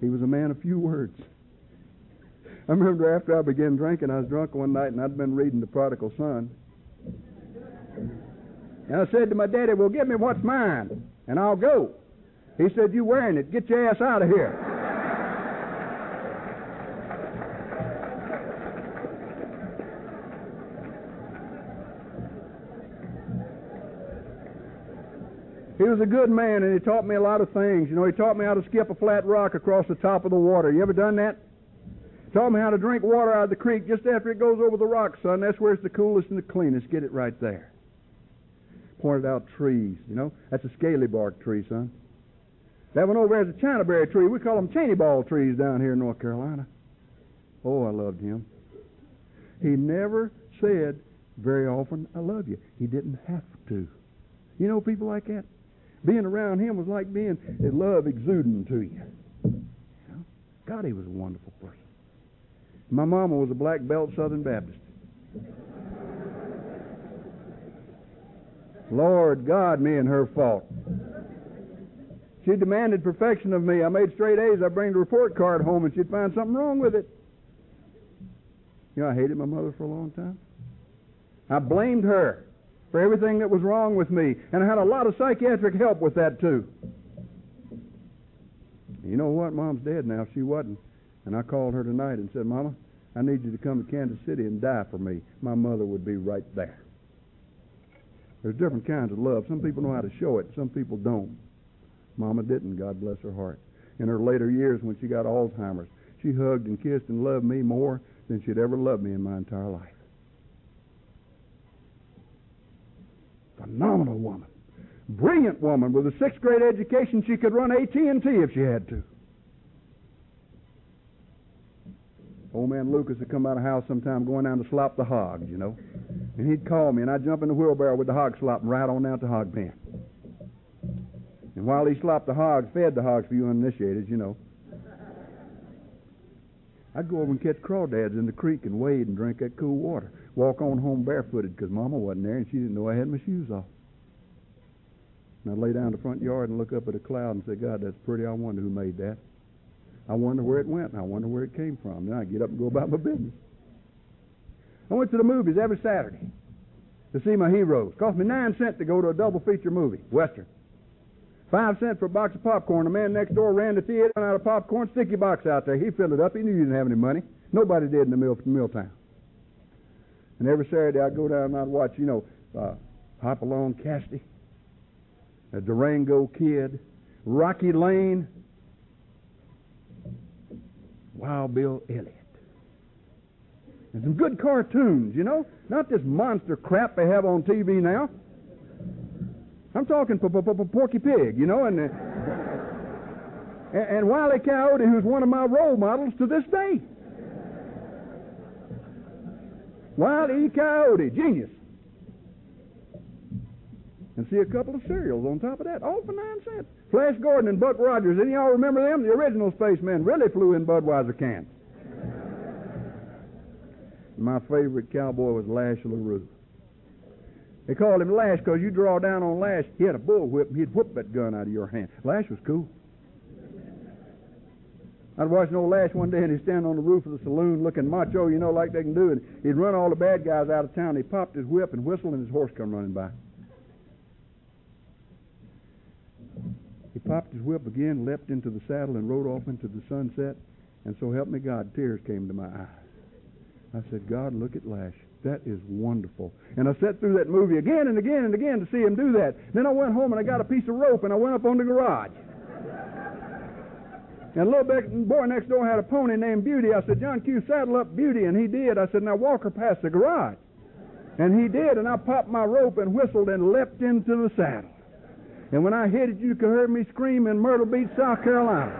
He was a man of few words. [LAUGHS] I remember after I began drinking, I was drunk one night and I'd been reading The Prodigal Son. And I said to my daddy, Well, give me what's mine, and I'll go. He said, You wearing it. Get your ass out of here. He was a good man, and he taught me a lot of things. You know, he taught me how to skip a flat rock across the top of the water. You ever done that? Taught me how to drink water out of the creek just after it goes over the rocks, son. That's where it's the coolest and the cleanest. Get it right there. Pointed out trees, you know. That's a scaly bark tree, son. That one over there is a Chinaberry tree. We call them Cheney ball trees down here in North Carolina. Oh, I loved him. He never said very often, I love you. He didn't have to. You know people like that? Being around him was like being love exuding to you. God, he was a wonderful person. My mama was a black belt Southern Baptist. Lord God, me and her fought. She demanded perfection of me. I made straight A's. I bring the report card home, and she'd find something wrong with it. You know, I hated my mother for a long time. I blamed her for everything that was wrong with me, and I had a lot of psychiatric help with that too. You know what? Mom's dead now. She wasn't. And I called her tonight and said, Mama, I need you to come to Kansas City and die for me. My mother would be right there. There's different kinds of love. Some people know how to show it, some people don't. Mama didn't, God bless her heart. In her later years when she got Alzheimer's, she hugged and kissed and loved me more than she'd ever loved me in my entire life. Phenomenal woman. Brilliant woman with a sixth grade education. She could run AT&T if she had to. Old man Lucas would come out of the house sometime going down to slop the hogs, you know. And he'd call me, and I'd jump in the wheelbarrow with the hog slop and ride on down to hog pen. And while he slopped the hogs, fed the hogs for you uninitiated, you know, I'd go over and catch crawdads in the creek and wade and drink that cool water. Walk on home barefooted because Mama wasn't there and she didn't know I had my shoes off. And I'd lay down in the front yard and look up at a cloud and say, God, that's pretty. I wonder who made that. I wonder where it went I wonder where it came from. Then I'd get up and go about my business. I went to the movies every Saturday to see my heroes. Cost me nine cents to go to a double feature movie, Western. Five cents for a box of popcorn. The man next door ran the theater and out of popcorn, sticky box out there. He filled it up. He knew you didn't have any money. Nobody did in the mill mill town. And every Saturday I'd go down and I'd watch, you know, uh, Hopalong Cassidy, a Durango Kid, Rocky Lane, Wild Bill Elliott. And some good cartoons, you know, not this monster crap they have on TV now. I'm talking for Porky Pig, you know, and uh, [LAUGHS] and Wiley Coyote, who's one of my role models to this day. Wiley Coyote, genius. And see a couple of serials on top of that, all for nine cents. Flash Gordon and Buck Rogers. Any y'all remember them? The original spacemen really flew in Budweiser cans. My favorite cowboy was Lash LaRue. They called him Lash because you draw down on Lash. He had a bullwhip and he'd whip that gun out of your hand. Lash was cool. I'd watch an old Lash one day and he'd stand on the roof of the saloon looking macho, you know, like they can do, and he'd run all the bad guys out of town. He popped his whip and whistled and his horse come running by. Popped his whip again, leapt into the saddle, and rode off into the sunset. And so help me God, tears came to my eyes. I said, God, look at Lash. That is wonderful. And I sat through that movie again and again and again to see him do that. Then I went home and I got a piece of rope and I went up on the garage. And a little boy next door had a pony named Beauty. I said, John Q, saddle up Beauty. And he did. I said, now walk her past the garage. And he did. And I popped my rope and whistled and leapt into the saddle. And when I hit it, you could hear me scream in Myrtle Beach, South Carolina.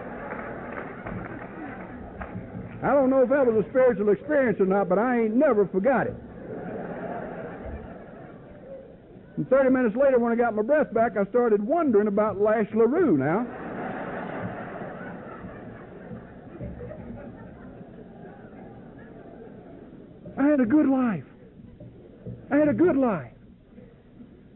I don't know if that was a spiritual experience or not, but I ain't never forgot it. And 30 minutes later, when I got my breath back, I started wondering about Lash LaRue now. I had a good life. I had a good life.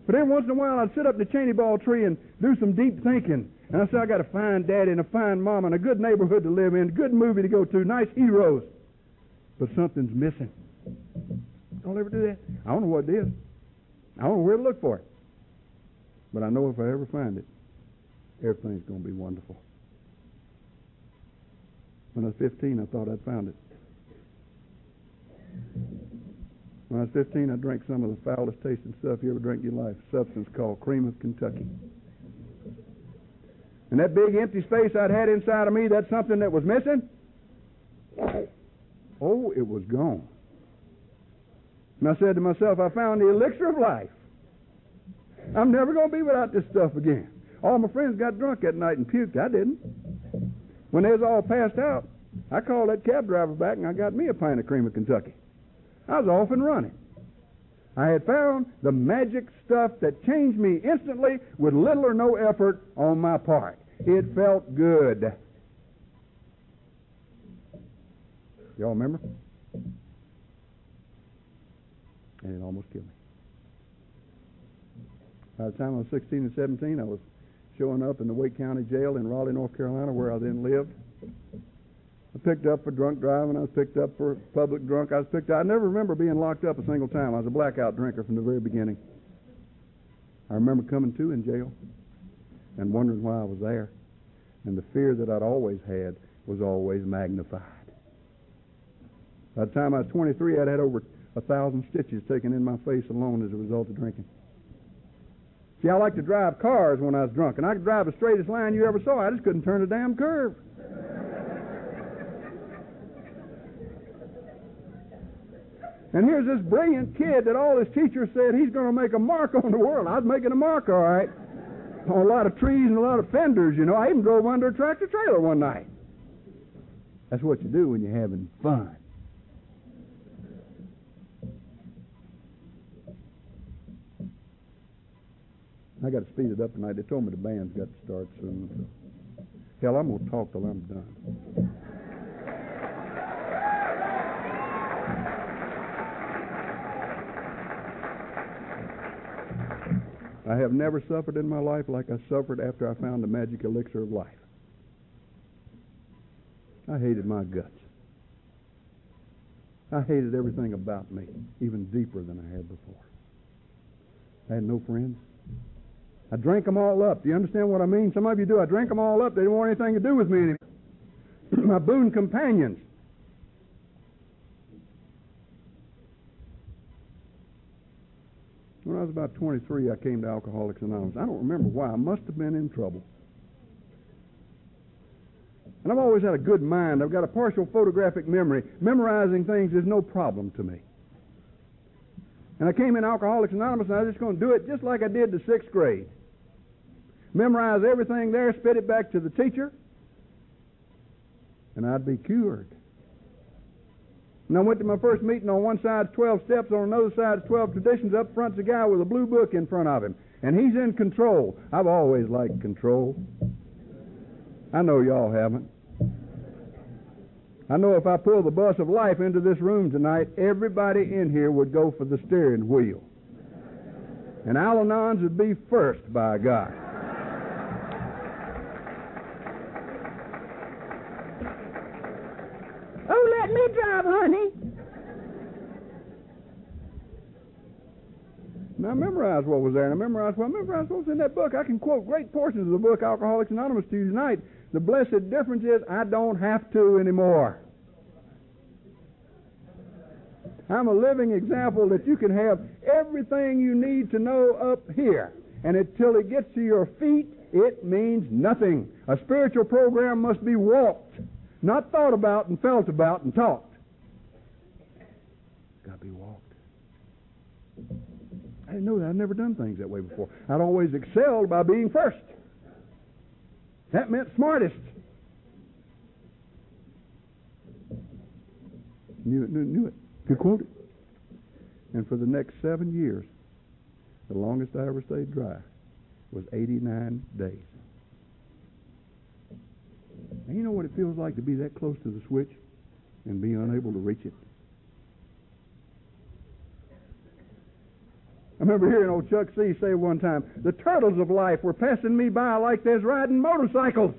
But every once in a while, I'd sit up in the Cheney ball tree and do some deep thinking. And I said, I got a fine daddy and a fine mom and a good neighborhood to live in, good movie to go to, nice heroes. But something's missing. Don't ever do that. I don't know what it is. I don't know where to look for it. But I know if I ever find it, everything's going to be wonderful. When I was 15, I thought I'd found it. When I was 15, I drank some of the foulest tasting stuff you ever drank in your life, substance called cream of Kentucky. And that big empty space I'd had inside of me, that's something that was missing. Oh, it was gone. And I said to myself, I found the elixir of life. I'm never going to be without this stuff again. All my friends got drunk that night and puked. I didn't. When they was all passed out, I called that cab driver back and I got me a pint of cream of Kentucky. I was off and running. I had found the magic stuff that changed me instantly with little or no effort on my part. It felt good. Y'all remember? And it almost killed me. By the time I was 16 and 17, I was showing up in the Wake County Jail in Raleigh, North Carolina, where I then lived. I picked up for drunk driving. I was picked up for public drunk. I was picked up. I never remember being locked up a single time. I was a blackout drinker from the very beginning. I remember coming to in jail and wondering why I was there. And the fear that I'd always had was always magnified. By the time I was 23, I'd had over a thousand stitches taken in my face alone as a result of drinking. See, I like to drive cars when I was drunk, and I could drive the straightest line you ever saw. I just couldn't turn a damn curve. And here's this brilliant kid that all his teachers said he's going to make a mark on the world. I was making a mark, all right, on a lot of trees and a lot of fenders, you know. I even drove under a tractor trailer one night. That's what you do when you're having fun. I got to speed it up tonight. They told me the band's got to start soon. Hell, I'm going to talk till I'm done. I have never suffered in my life like I suffered after I found the magic elixir of life. I hated my guts. I hated everything about me, even deeper than I had before. I had no friends. I drank them all up. Do you understand what I mean? Some of you do. I drank them all up. They didn't want anything to do with me anymore. [CLEARS THROAT] my boon companions. When I was about 23, I came to Alcoholics Anonymous. I don't remember why. I must have been in trouble. And I've always had a good mind. I've got a partial photographic memory. Memorizing things is no problem to me. And I came in Alcoholics Anonymous, and I was just going to do it just like I did the sixth grade. Memorize everything there, spit it back to the teacher, and I'd be cured. And I went to my first meeting on one side, 12 steps, on another side, 12 traditions. Up front's a guy with a blue book in front of him, and he's in control. I've always liked control. I know y'all haven't. I know if I pull the bus of life into this room tonight, everybody in here would go for the steering wheel. And Al Anons would be first, by God. Drive, honey. Now, I memorized what was there, and I memorized what, I memorized what was in that book. I can quote great portions of the book, Alcoholics Anonymous, to you tonight. The blessed difference is I don't have to anymore. I'm a living example that you can have everything you need to know up here. And until it gets to your feet, it means nothing. A spiritual program must be walked, not thought about and felt about and talked. Got to be walked. I didn't know that. I'd never done things that way before. I'd always excelled by being first. That meant smartest. Knew it, knew, knew it. Could quote it. And for the next seven years, the longest I ever stayed dry was 89 days. And you know what it feels like to be that close to the switch and be unable to reach it? I remember hearing old Chuck C. say one time, the turtles of life were passing me by like there's riding motorcycles.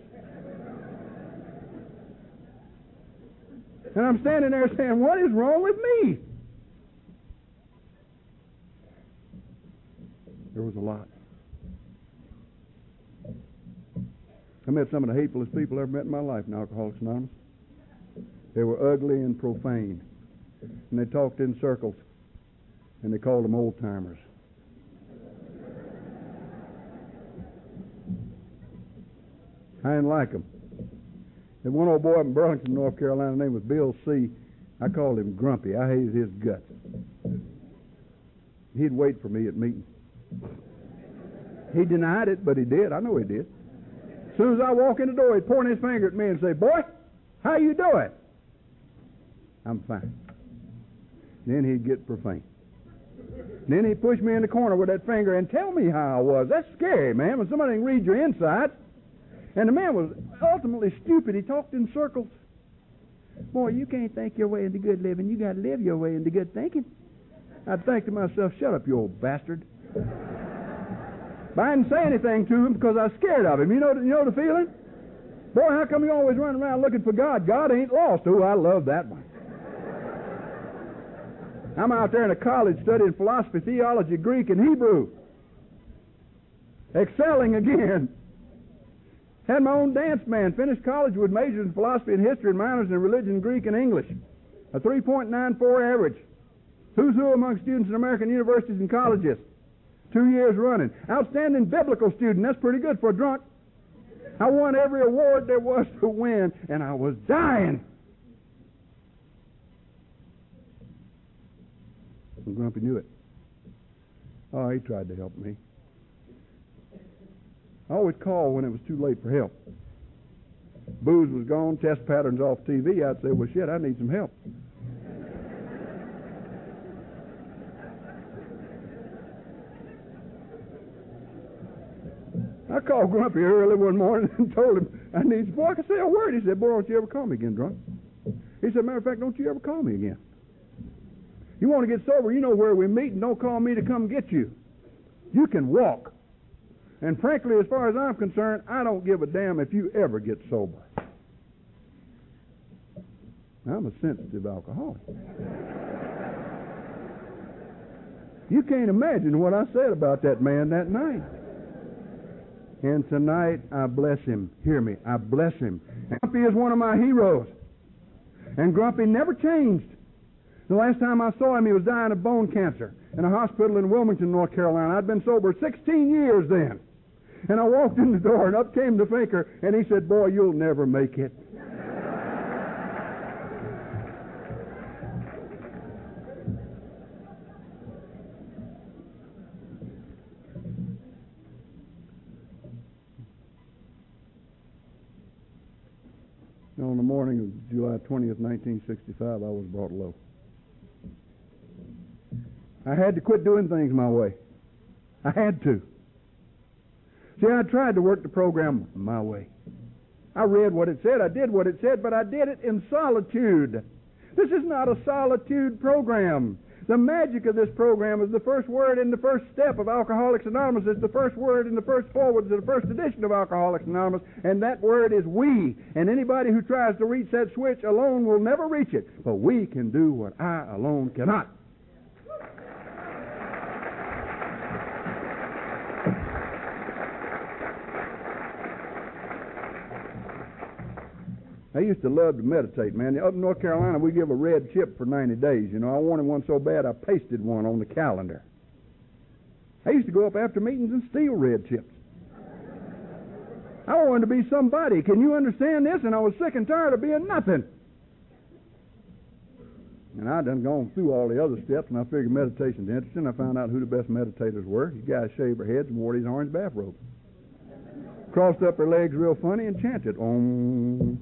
And I'm standing there saying, what is wrong with me? There was a lot. I met some of the hatefulest people I ever met in my life in Alcoholics Anonymous. They were ugly and profane. And they talked in circles. And they called them old timers. I didn't like them. And one old boy in Burlington, North Carolina, name was Bill C. I called him Grumpy. I hated his guts. He'd wait for me at meetings. He denied it, but he did. I know he did. As soon as I walk in the door, he'd point his finger at me and say, "Boy, how you doing?" I'm fine. Then he'd get profane. Then he'd push me in the corner with that finger and tell me how I was. That's scary, man, when somebody can read your insides. And the man was ultimately stupid. He talked in circles. Boy, you can't think your way into good living. You got to live your way into good thinking. I'd think to myself, shut up, you old bastard. But I didn't say anything to him because I was scared of him. You know, you know the feeling? Boy, how come you always running around looking for God? God ain't lost. Oh, I love that one. I'm out there in a college studying philosophy, theology, Greek, and Hebrew. Excelling again. Had my own dance band. Finished college with majors in philosophy and history and minors in religion, Greek, and English. A 3.94 average. Who's who among students in American universities and colleges? Two years running. Outstanding biblical student. That's pretty good for a drunk. I won every award there was to win, and I was dying. And Grumpy knew it. Oh, he tried to help me. I always called when it was too late for help. Booze was gone, test patterns off TV. I'd say, well, shit, I need some help. I called Grumpy early one morning and [LAUGHS] told him I need some. Boy, I could say a word. He said, Boy, don't you ever call me again, drunk. He said, Matter of fact, don't you ever call me again. You want to get sober, you know where we meet, and don't call me to come get you. You can walk. And frankly, as far as I'm concerned, I don't give a damn if you ever get sober. I'm a sensitive alcoholic. You can't imagine what I said about that man that night. And tonight, I bless him. Hear me. I bless him. Grumpy is one of my heroes. And Grumpy never changed. The last time I saw him, he was dying of bone cancer in a hospital in Wilmington, North Carolina. I'd been sober 16 years then. And I walked in the door, and up came the thinker, and he said, Boy, you'll never make it. On the morning of July 20th, 1965, I was brought low. I had to quit doing things my way. I had to. See, I tried to work the program my way. I read what it said, I did what it said, but I did it in solitude. This is not a solitude program. The magic of this program is the first word in the first step of Alcoholics Anonymous. is the first word in the first foreword of the first edition of Alcoholics Anonymous, and that word is we. And anybody who tries to reach that switch alone will never reach it. But we can do what I alone cannot. I used to love to meditate, man. Up in North Carolina, we give a red chip for 90 days. You know, I wanted one so bad I pasted one on the calendar. I used to go up after meetings and steal red chips. I wanted to be somebody. Can you understand this? And I was sick and tired of being nothing. And I done gone through all the other steps, and I figured meditation's interesting. I found out who the best meditators were. These guys shaved their heads and wore these orange bathrobes. Crossed up their legs real funny and chanted, Om.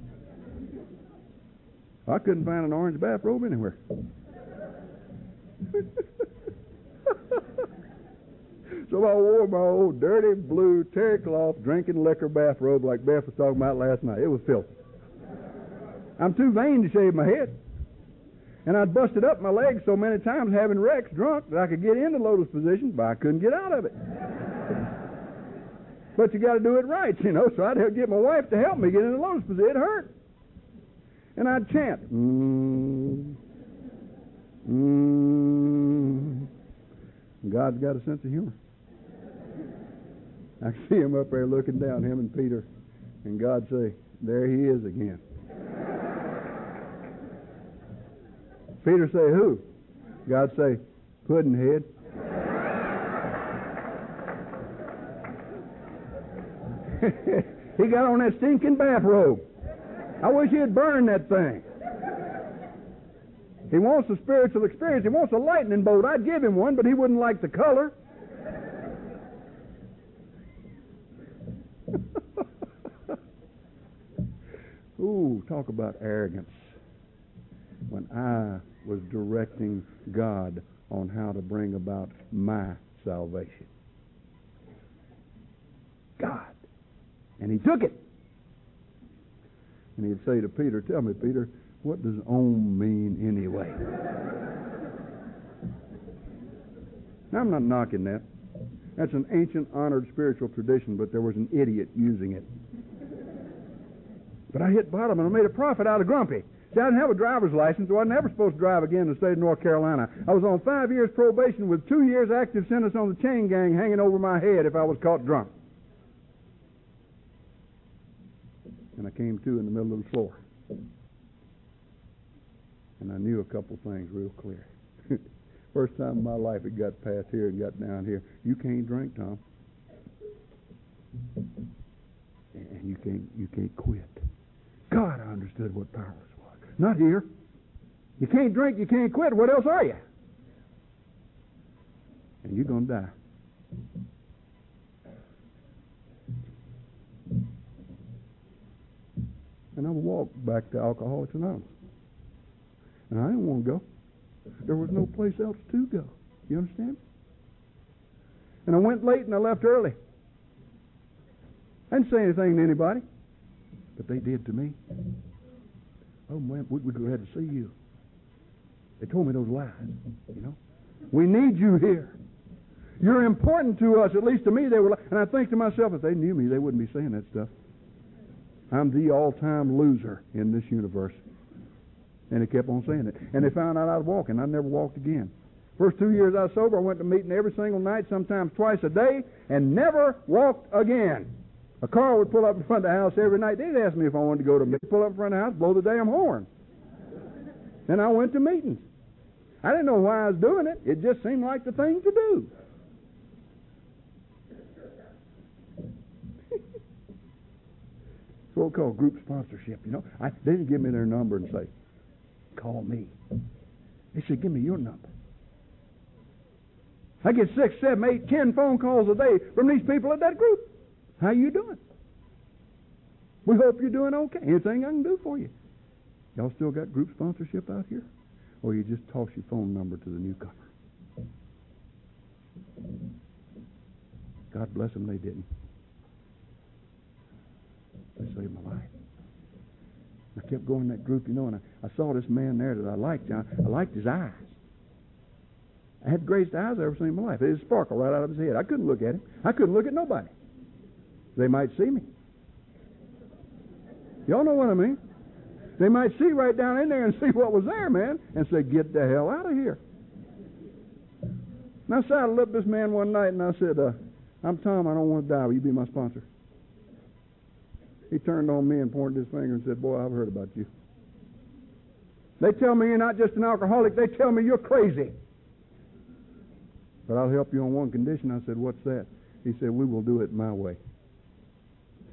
I couldn't find an orange bathrobe anywhere. [LAUGHS] so I wore my old dirty blue terry cloth drinking liquor bathrobe like Beth was talking about last night. It was filthy. I'm too vain to shave my head. And I'd busted up my legs so many times having wrecks drunk that I could get into lotus position, but I couldn't get out of it. but you got to do it right, you know. So I'd get my wife to help me get into lotus position. It hurt. And I'd chant, mm, mm. God's got a sense of humor. I see him up there looking down, him and Peter, and God say, There he is again. Peter say, Who? God say, Puddinhead. [LAUGHS] he got on that stinking bathrobe. I wish he'd burn that thing. He wants a spiritual experience. He wants a lightning bolt. I'd give him one, but he wouldn't like the color. [LAUGHS] Ooh, talk about arrogance. When I was directing God on how to bring about my salvation. God. And he took it. And he'd say to Peter, Tell me, Peter, What does Om mean anyway? now, I'm not knocking that. That's an ancient, honored spiritual tradition, but there was an idiot using it. But I hit bottom and I made a prophet out of Grumpy. See, I didn't have a driver's license, so I was never supposed to drive again in the state of North Carolina. I was on five years probation with two years active sentence on the chain gang hanging over my head if I was caught drunk. And I came to in the middle of the floor. And I knew a couple things real clear. [LAUGHS] First time in my life it got past here and got down here. You can't drink, Tom. And you can't you can't quit. God, I understood what powerless was. Not here. You can't drink, you can't quit. What else are you? And you're gonna die. And I walked back to Alcoholics Anonymous. And I didn't want to go. There was no place else to go. You understand? And I went late and I left early. I didn't say anything to anybody, but they did to me. Oh man, we, we're glad to see you. They told me those lies. You know, we need you here. You're important to us, at least to me. They were, and I think to myself, if they knew me, they wouldn't be saying that stuff. I'm the all-time loser in this universe. And they kept on saying it. And they found out I was walking. I never walked again. First two years I was sober, I went to meeting every single night, sometimes twice a day, and never walked again. A car would pull up in front of the house every night. They'd ask me if I wanted to go to meeting. Pull up in front of the house, blow the damn horn. Then I went to meetings. I didn't know why I was doing it. It just seemed like the thing to do. What we call group sponsorship. You know, I, they didn't give me their number and say, "Call me." They said, "Give me your number." I get six, seven, eight, ten phone calls a day from these people at that group. How you doing? We hope you're doing okay. Anything I can do for you? Y'all still got group sponsorship out here, or you just toss your phone number to the newcomer? God bless them, they didn't. They saved my life. I kept going in that group, you know, and I, I saw this man there that I liked. I, I liked his eyes. I had the greatest eyes I've ever seen in my life. They just sparkle right out of his head. I couldn't look at him. I couldn't look at nobody. They might see me. Y'all know what I mean? They might see right down in there and see what was there, man, and say, "Get the hell out of here." And I saddled up this man one night and I said, uh, "I'm Tom. I don't want to die. Will you be my sponsor?" He turned on me and pointed his finger and said, Boy, I've heard about you. They tell me you're not just an alcoholic, they tell me you're crazy. But I'll help you on one condition. I said, What's that? He said, We will do it my way.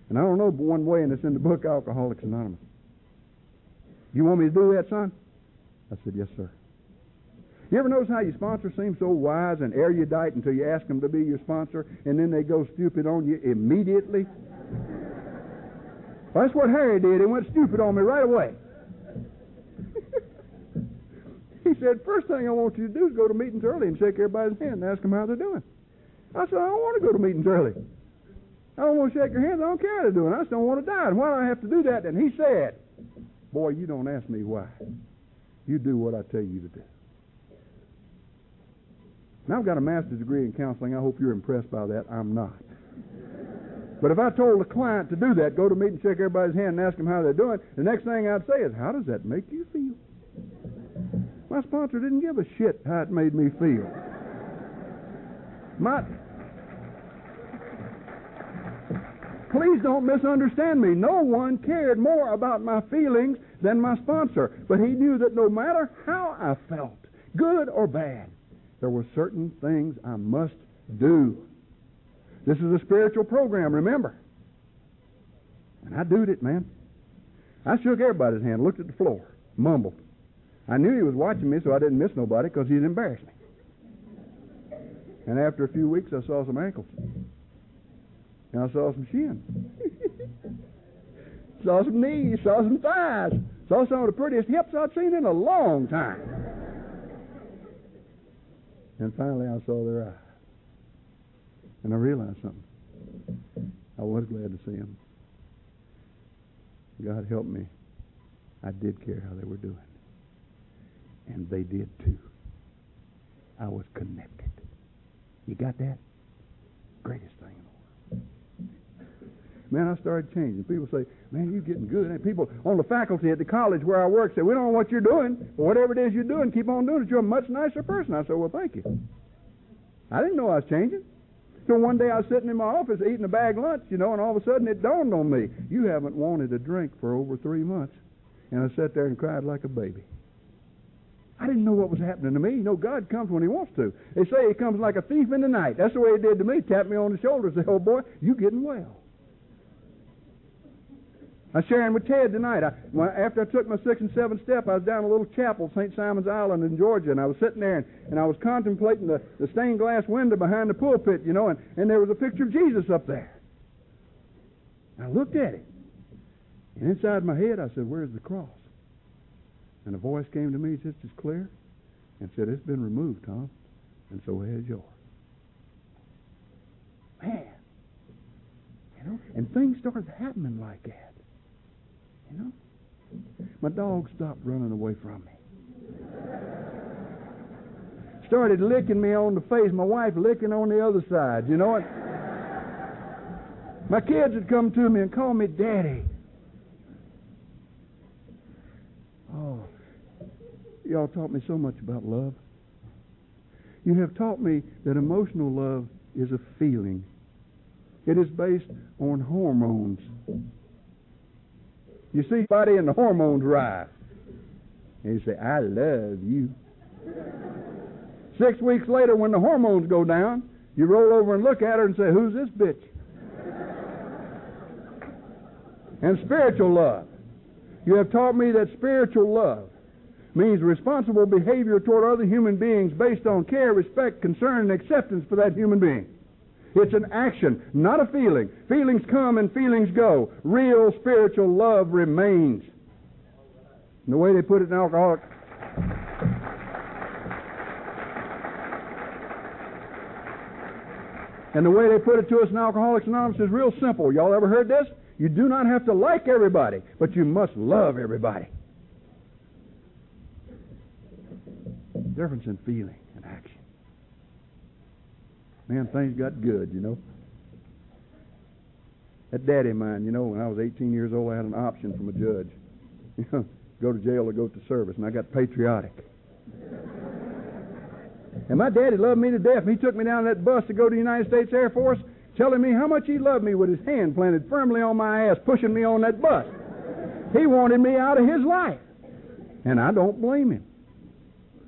And I don't know but one way, and it's in the book Alcoholics Anonymous. You want me to do that, son? I said, Yes, sir. You ever notice how your sponsor seems so wise and erudite until you ask them to be your sponsor, and then they go stupid on you immediately? Well, that's what Harry did. He went stupid on me right away. [LAUGHS] he said, First thing I want you to do is go to meetings early and shake everybody's hand and ask them how they're doing. I said, I don't want to go to meetings early. I don't want to shake your hands. I don't care how they're doing. I just don't want to die. And why do I have to do that? And he said, Boy, you don't ask me why. You do what I tell you to do. Now, I've got a master's degree in counseling. I hope you're impressed by that. I'm not. But if I told a client to do that, go to meet and shake everybody's hand and ask them how they're doing, the next thing I'd say is, How does that make you feel? My sponsor didn't give a shit how it made me feel. My, please don't misunderstand me. No one cared more about my feelings than my sponsor. But he knew that no matter how I felt, good or bad, there were certain things I must do. This is a spiritual program, remember. And I doed it, man. I shook everybody's hand, looked at the floor, mumbled. I knew he was watching me, so I didn't miss nobody because he'd embarrass me. And after a few weeks, I saw some ankles. And I saw some shins. [LAUGHS] saw some knees, saw some thighs, saw some of the prettiest hips I'd seen in a long time. And finally, I saw their eyes. And I realized something. I was glad to see them. God help me I did care how they were doing. And they did too. I was connected. You got that? Greatest thing in the world. Man, I started changing. People say, man, you're getting good. And people on the faculty at the college where I work say, we don't know what you're doing, but whatever it is you're doing, keep on doing it. You're a much nicer person. I said, well, thank you. I didn't know I was changing. So one day I was sitting in my office eating a bag lunch, you know, and all of a sudden it dawned on me, you haven't wanted a drink for over three months. And I sat there and cried like a baby. I didn't know what was happening to me. You know, God comes when He wants to. They say He comes like a thief in the night. That's the way He did to me. Tapped me on the shoulder and said, "Oh boy, you getting well." I was sharing with Ted tonight. I, when, after I took my six and seven step, I was down a little chapel, St. Simon's Island in Georgia, and I was sitting there and, and I was contemplating the, the stained glass window behind the pulpit, you know, and, and there was a picture of Jesus up there. I looked at it, and inside my head I said, "Where's the cross?" And a voice came to me just as clear and said, It's been removed, Tom, and so has yours. Man. You know, and things started happening like that. You know? My dog stopped running away from me. Started licking me on the face, my wife licking on the other side, you know what? My kids would come to me and call me daddy. Oh, y'all taught me so much about love. You have taught me that emotional love is a feeling. It is based on hormones. You see, body and the hormones rise. And you say, I love you. Six weeks later, when the hormones go down, you roll over and look at her and say, Who's this bitch? and spiritual love. You have taught me that spiritual love means responsible behavior toward other human beings based on care, respect, concern, and acceptance for that human being. It's an action, not a feeling. Feelings come and feelings go. Real spiritual love remains. And the way they put it in Alcoholics. And the way they put it to us in Alcoholics Anonymous is real simple. Y'all ever heard this? You do not have to like everybody, but you must love everybody. Difference in feeling. Man, things got good, you know. That daddy of mine, you know, when I was 18 years old, I had an option from a judge. You [LAUGHS] know, go to jail or go to service, and I got patriotic. and my daddy loved me to death. He took me down that bus to go to the United States Air Force, telling me how much he loved me with his hand planted firmly on my ass, pushing me on that bus. He wanted me out of his life. And I don't blame him.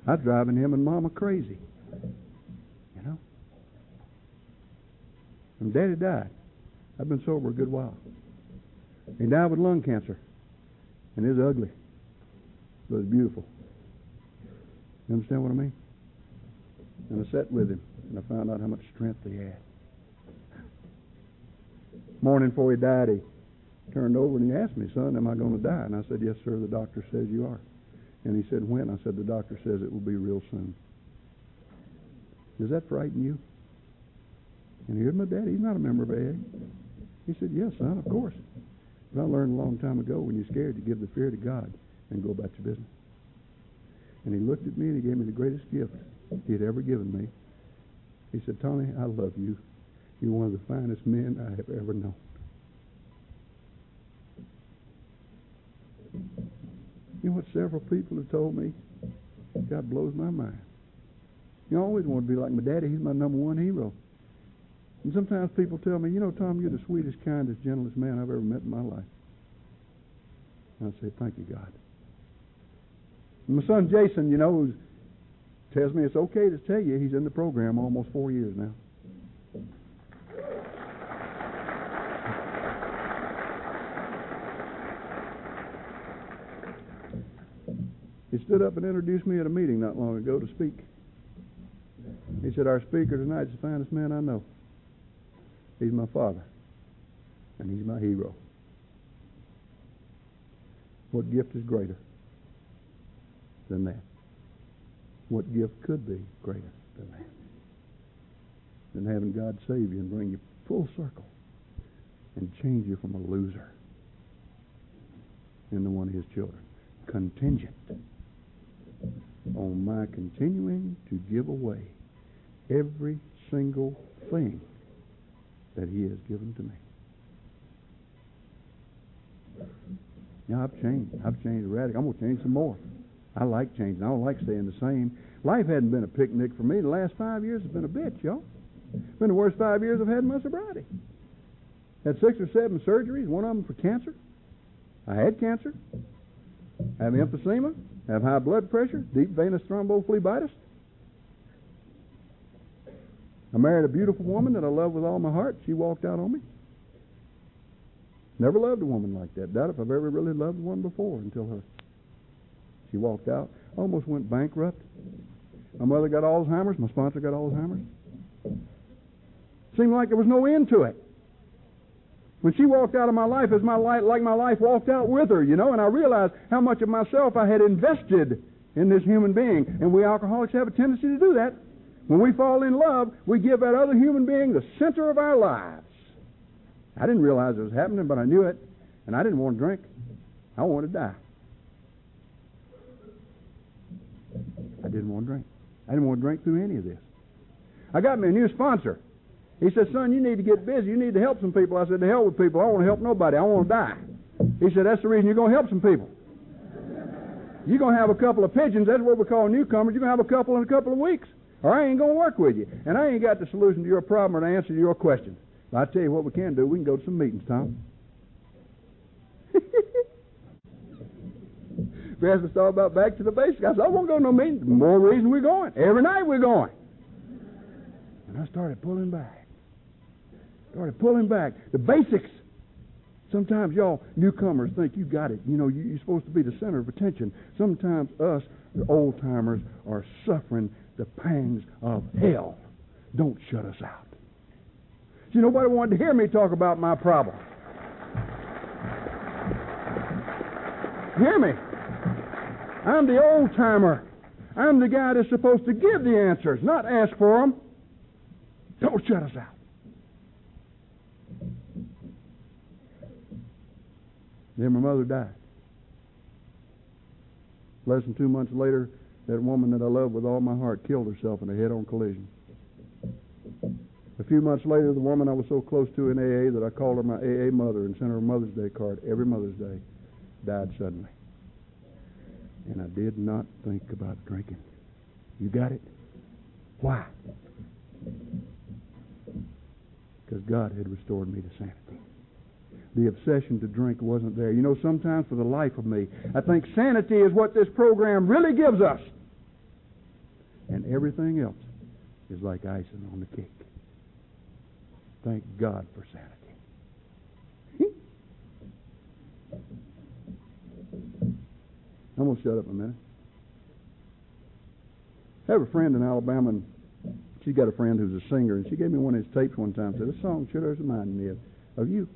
I was driving him and Mama crazy. You know? And Daddy died. I've been sober a good while. He died with lung cancer. And it was ugly. But it was beautiful. You understand what I mean? And I sat with him and I found out how much strength he had. Morning before he died, he turned over and he asked me, Son, am I going to die? And I said, Yes, sir, the doctor says you are. And he said, When? I said, The doctor says it will be real soon. Does that frighten you? And here's my daddy. He's not a member of AA. He said, Yes, son, of course. But I learned a long time ago when you're scared you give the fear to God and go about your business. And he looked at me and he gave me the greatest gift he had ever given me. He said, Tony, I love you. You're one of the finest men I have ever known. You know what several people have told me? God blows my mind. You always want to be like my daddy. He's my number one hero. And sometimes people tell me, you know, Tom, you're the sweetest, kindest, gentlest man I've ever met in my life. And I say, thank you, God. And my son Jason, you know, tells me it's okay to tell you he's in the program almost four years now. He stood up and introduced me at a meeting not long ago to speak. He said, Our speaker tonight is the finest man I know. He's my father, and he's my hero. What gift is greater than that? What gift could be greater than that? Than having God save you and bring you full circle and change you from a loser into one of his children. contingent on my continuing to give away every single thing that He has given to me. Now I've changed. I've changed radically. I'm going to change some more. I like changing. I don't like staying the same. Life hadn't been a picnic for me. The last five years has been a bitch, y'all. It's been the worst five years I've had in my sobriety. Had six or seven surgeries, one of them for cancer. I had cancer. I have emphysema. I have high blood pressure, deep venous thrombophlebitis. I married a beautiful woman that I love with all my heart. She walked out on me. Never loved a woman like that. Doubt if I've ever really loved one before until her. She walked out. Almost went bankrupt. My mother got Alzheimer's. My sponsor got Alzheimer's. Seemed like there was no end to it. When she walked out of my life, as my life, like my life walked out with her, you know, and I realized how much of myself I had invested in this human being. And we alcoholics have a tendency to do that. When we fall in love, we give that other human being the center of our lives. I didn't realize it was happening, but I knew it, and I didn't want to drink. I wanted to die. I didn't want to drink. I didn't want to drink through any of this. I got me a new sponsor. He said, Son, you need to get busy. You need to help some people. I said, To hell with people. I don't want to help nobody. I want to die. He said, That's the reason you're going to help some people. You're going to have a couple of pigeons. That's what we call newcomers. You're going to have a couple in a couple of weeks. Or I ain't going to work with you. And I ain't got the solution to your problem or the answer to your question. But I tell you what we can do. We can go to some meetings, Tom. [LAUGHS] Us to about back to the basics. I said, I won't go to no meeting. More reason we're going. Every night we're going. And I started pulling back. Started pulling back. The basics. Sometimes y'all newcomers think you got it. You know, you, are supposed to be the center of attention. Sometimes us, the old timers, are suffering the pangs of hell. Don't shut us out. See, nobody wanted to hear me talk about my problem. Hear me. I'm the old timer. I'm the guy that's supposed to give the answers, not ask for them. Don't shut us out. Then my mother died. Less than two months later, that woman that I love with all my heart killed herself in a head on collision. A few months later, the woman I was so close to in AA that I called her my AA mother and sent her a Mother's Day card every Mother's Day died suddenly. And I did not think about drinking. You got it? Why? Because God had restored me to sanity. The obsession to drink wasn't there. You know, sometimes for the life of me, I think sanity is what this program really gives us. And everything else is like icing on the cake. Thank God for sanity. I'm going to shut up a minute. I have a friend in Alabama, and she's got a friend who's a singer, and she gave me one of his tapes one time. Said, "This song sure does remind me of, of you."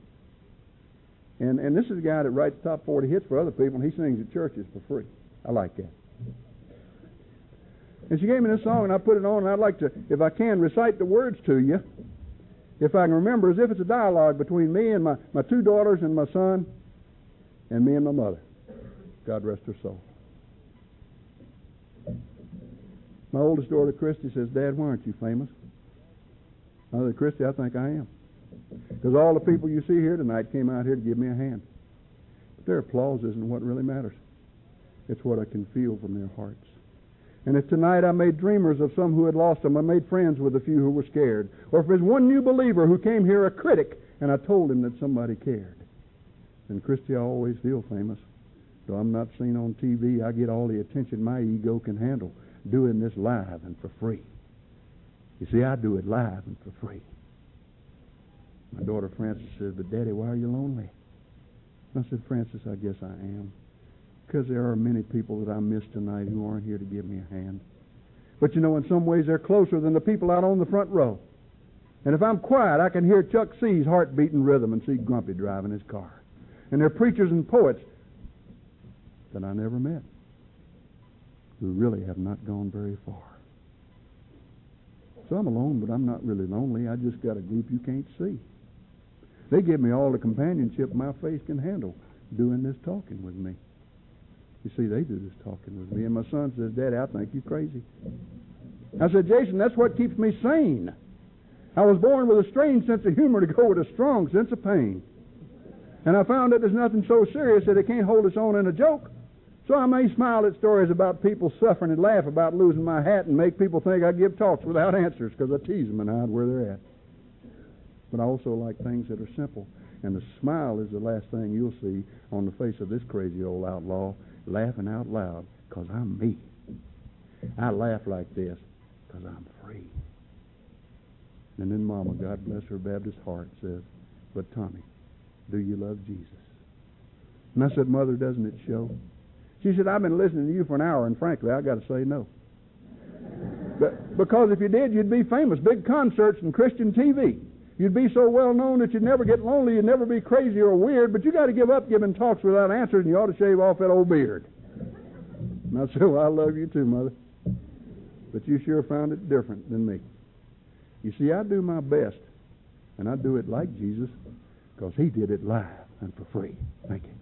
And and this is a guy that writes top 40 hits for other people, and he sings at churches for free. I like that. And she gave me this song, and I put it on, and I'd like to, if I can, recite the words to you, if I can remember, as if it's a dialogue between me and my, my two daughters and my son, and me and my mother. God rest her soul. My oldest daughter, Christy, says, Dad, why aren't you famous? I said, Christy, I think I am. Because all the people you see here tonight came out here to give me a hand. But their applause isn't what really matters. It's what I can feel from their hearts. And if tonight I made dreamers of some who had lost them, I made friends with a few who were scared. Or if there's one new believer who came here a critic and I told him that somebody cared, then Christy, I always feel famous. Though I'm not seen on TV, I get all the attention my ego can handle doing this live and for free. You see, I do it live and for free. My daughter Frances says, But Daddy, why are you lonely? I said, Frances, I guess I am. Because there are many people that I miss tonight who aren't here to give me a hand. But you know, in some ways, they're closer than the people out on the front row. And if I'm quiet, I can hear Chuck C's heart beating rhythm and see Grumpy driving his car. And they're preachers and poets that I never met who really have not gone very far. So I'm alone, but I'm not really lonely. I just got a group you can't see. They give me all the companionship my face can handle doing this talking with me. You see, they do this talking with me. And my son says, Daddy, I think you're crazy. I said, Jason, that's what keeps me sane. I was born with a strange sense of humor to go with a strong sense of pain. And I found that there's nothing so serious that it can't hold its own in a joke. So I may smile at stories about people suffering and laugh about losing my hat and make people think I give talks without answers because I tease them and hide where they're at. But I also like things that are simple. And the smile is the last thing you'll see on the face of this crazy old outlaw laughing out loud because I'm me. I laugh like this because I'm free. And then Mama, God bless her Baptist heart, says, But Tommy, do you love Jesus? And I said, Mother, doesn't it show? She said, I've been listening to you for an hour, and frankly, I've got to say no. But, because if you did, you'd be famous. Big concerts and Christian TV. You'd be so well known that you'd never get lonely, you'd never be crazy or weird, but you got to give up giving talks without answers, and you ought to shave off that old beard. And I said, Well, I love you too, Mother. But you sure found it different than me. You see, I do my best, and I do it like Jesus, because He did it live and for free. Thank you.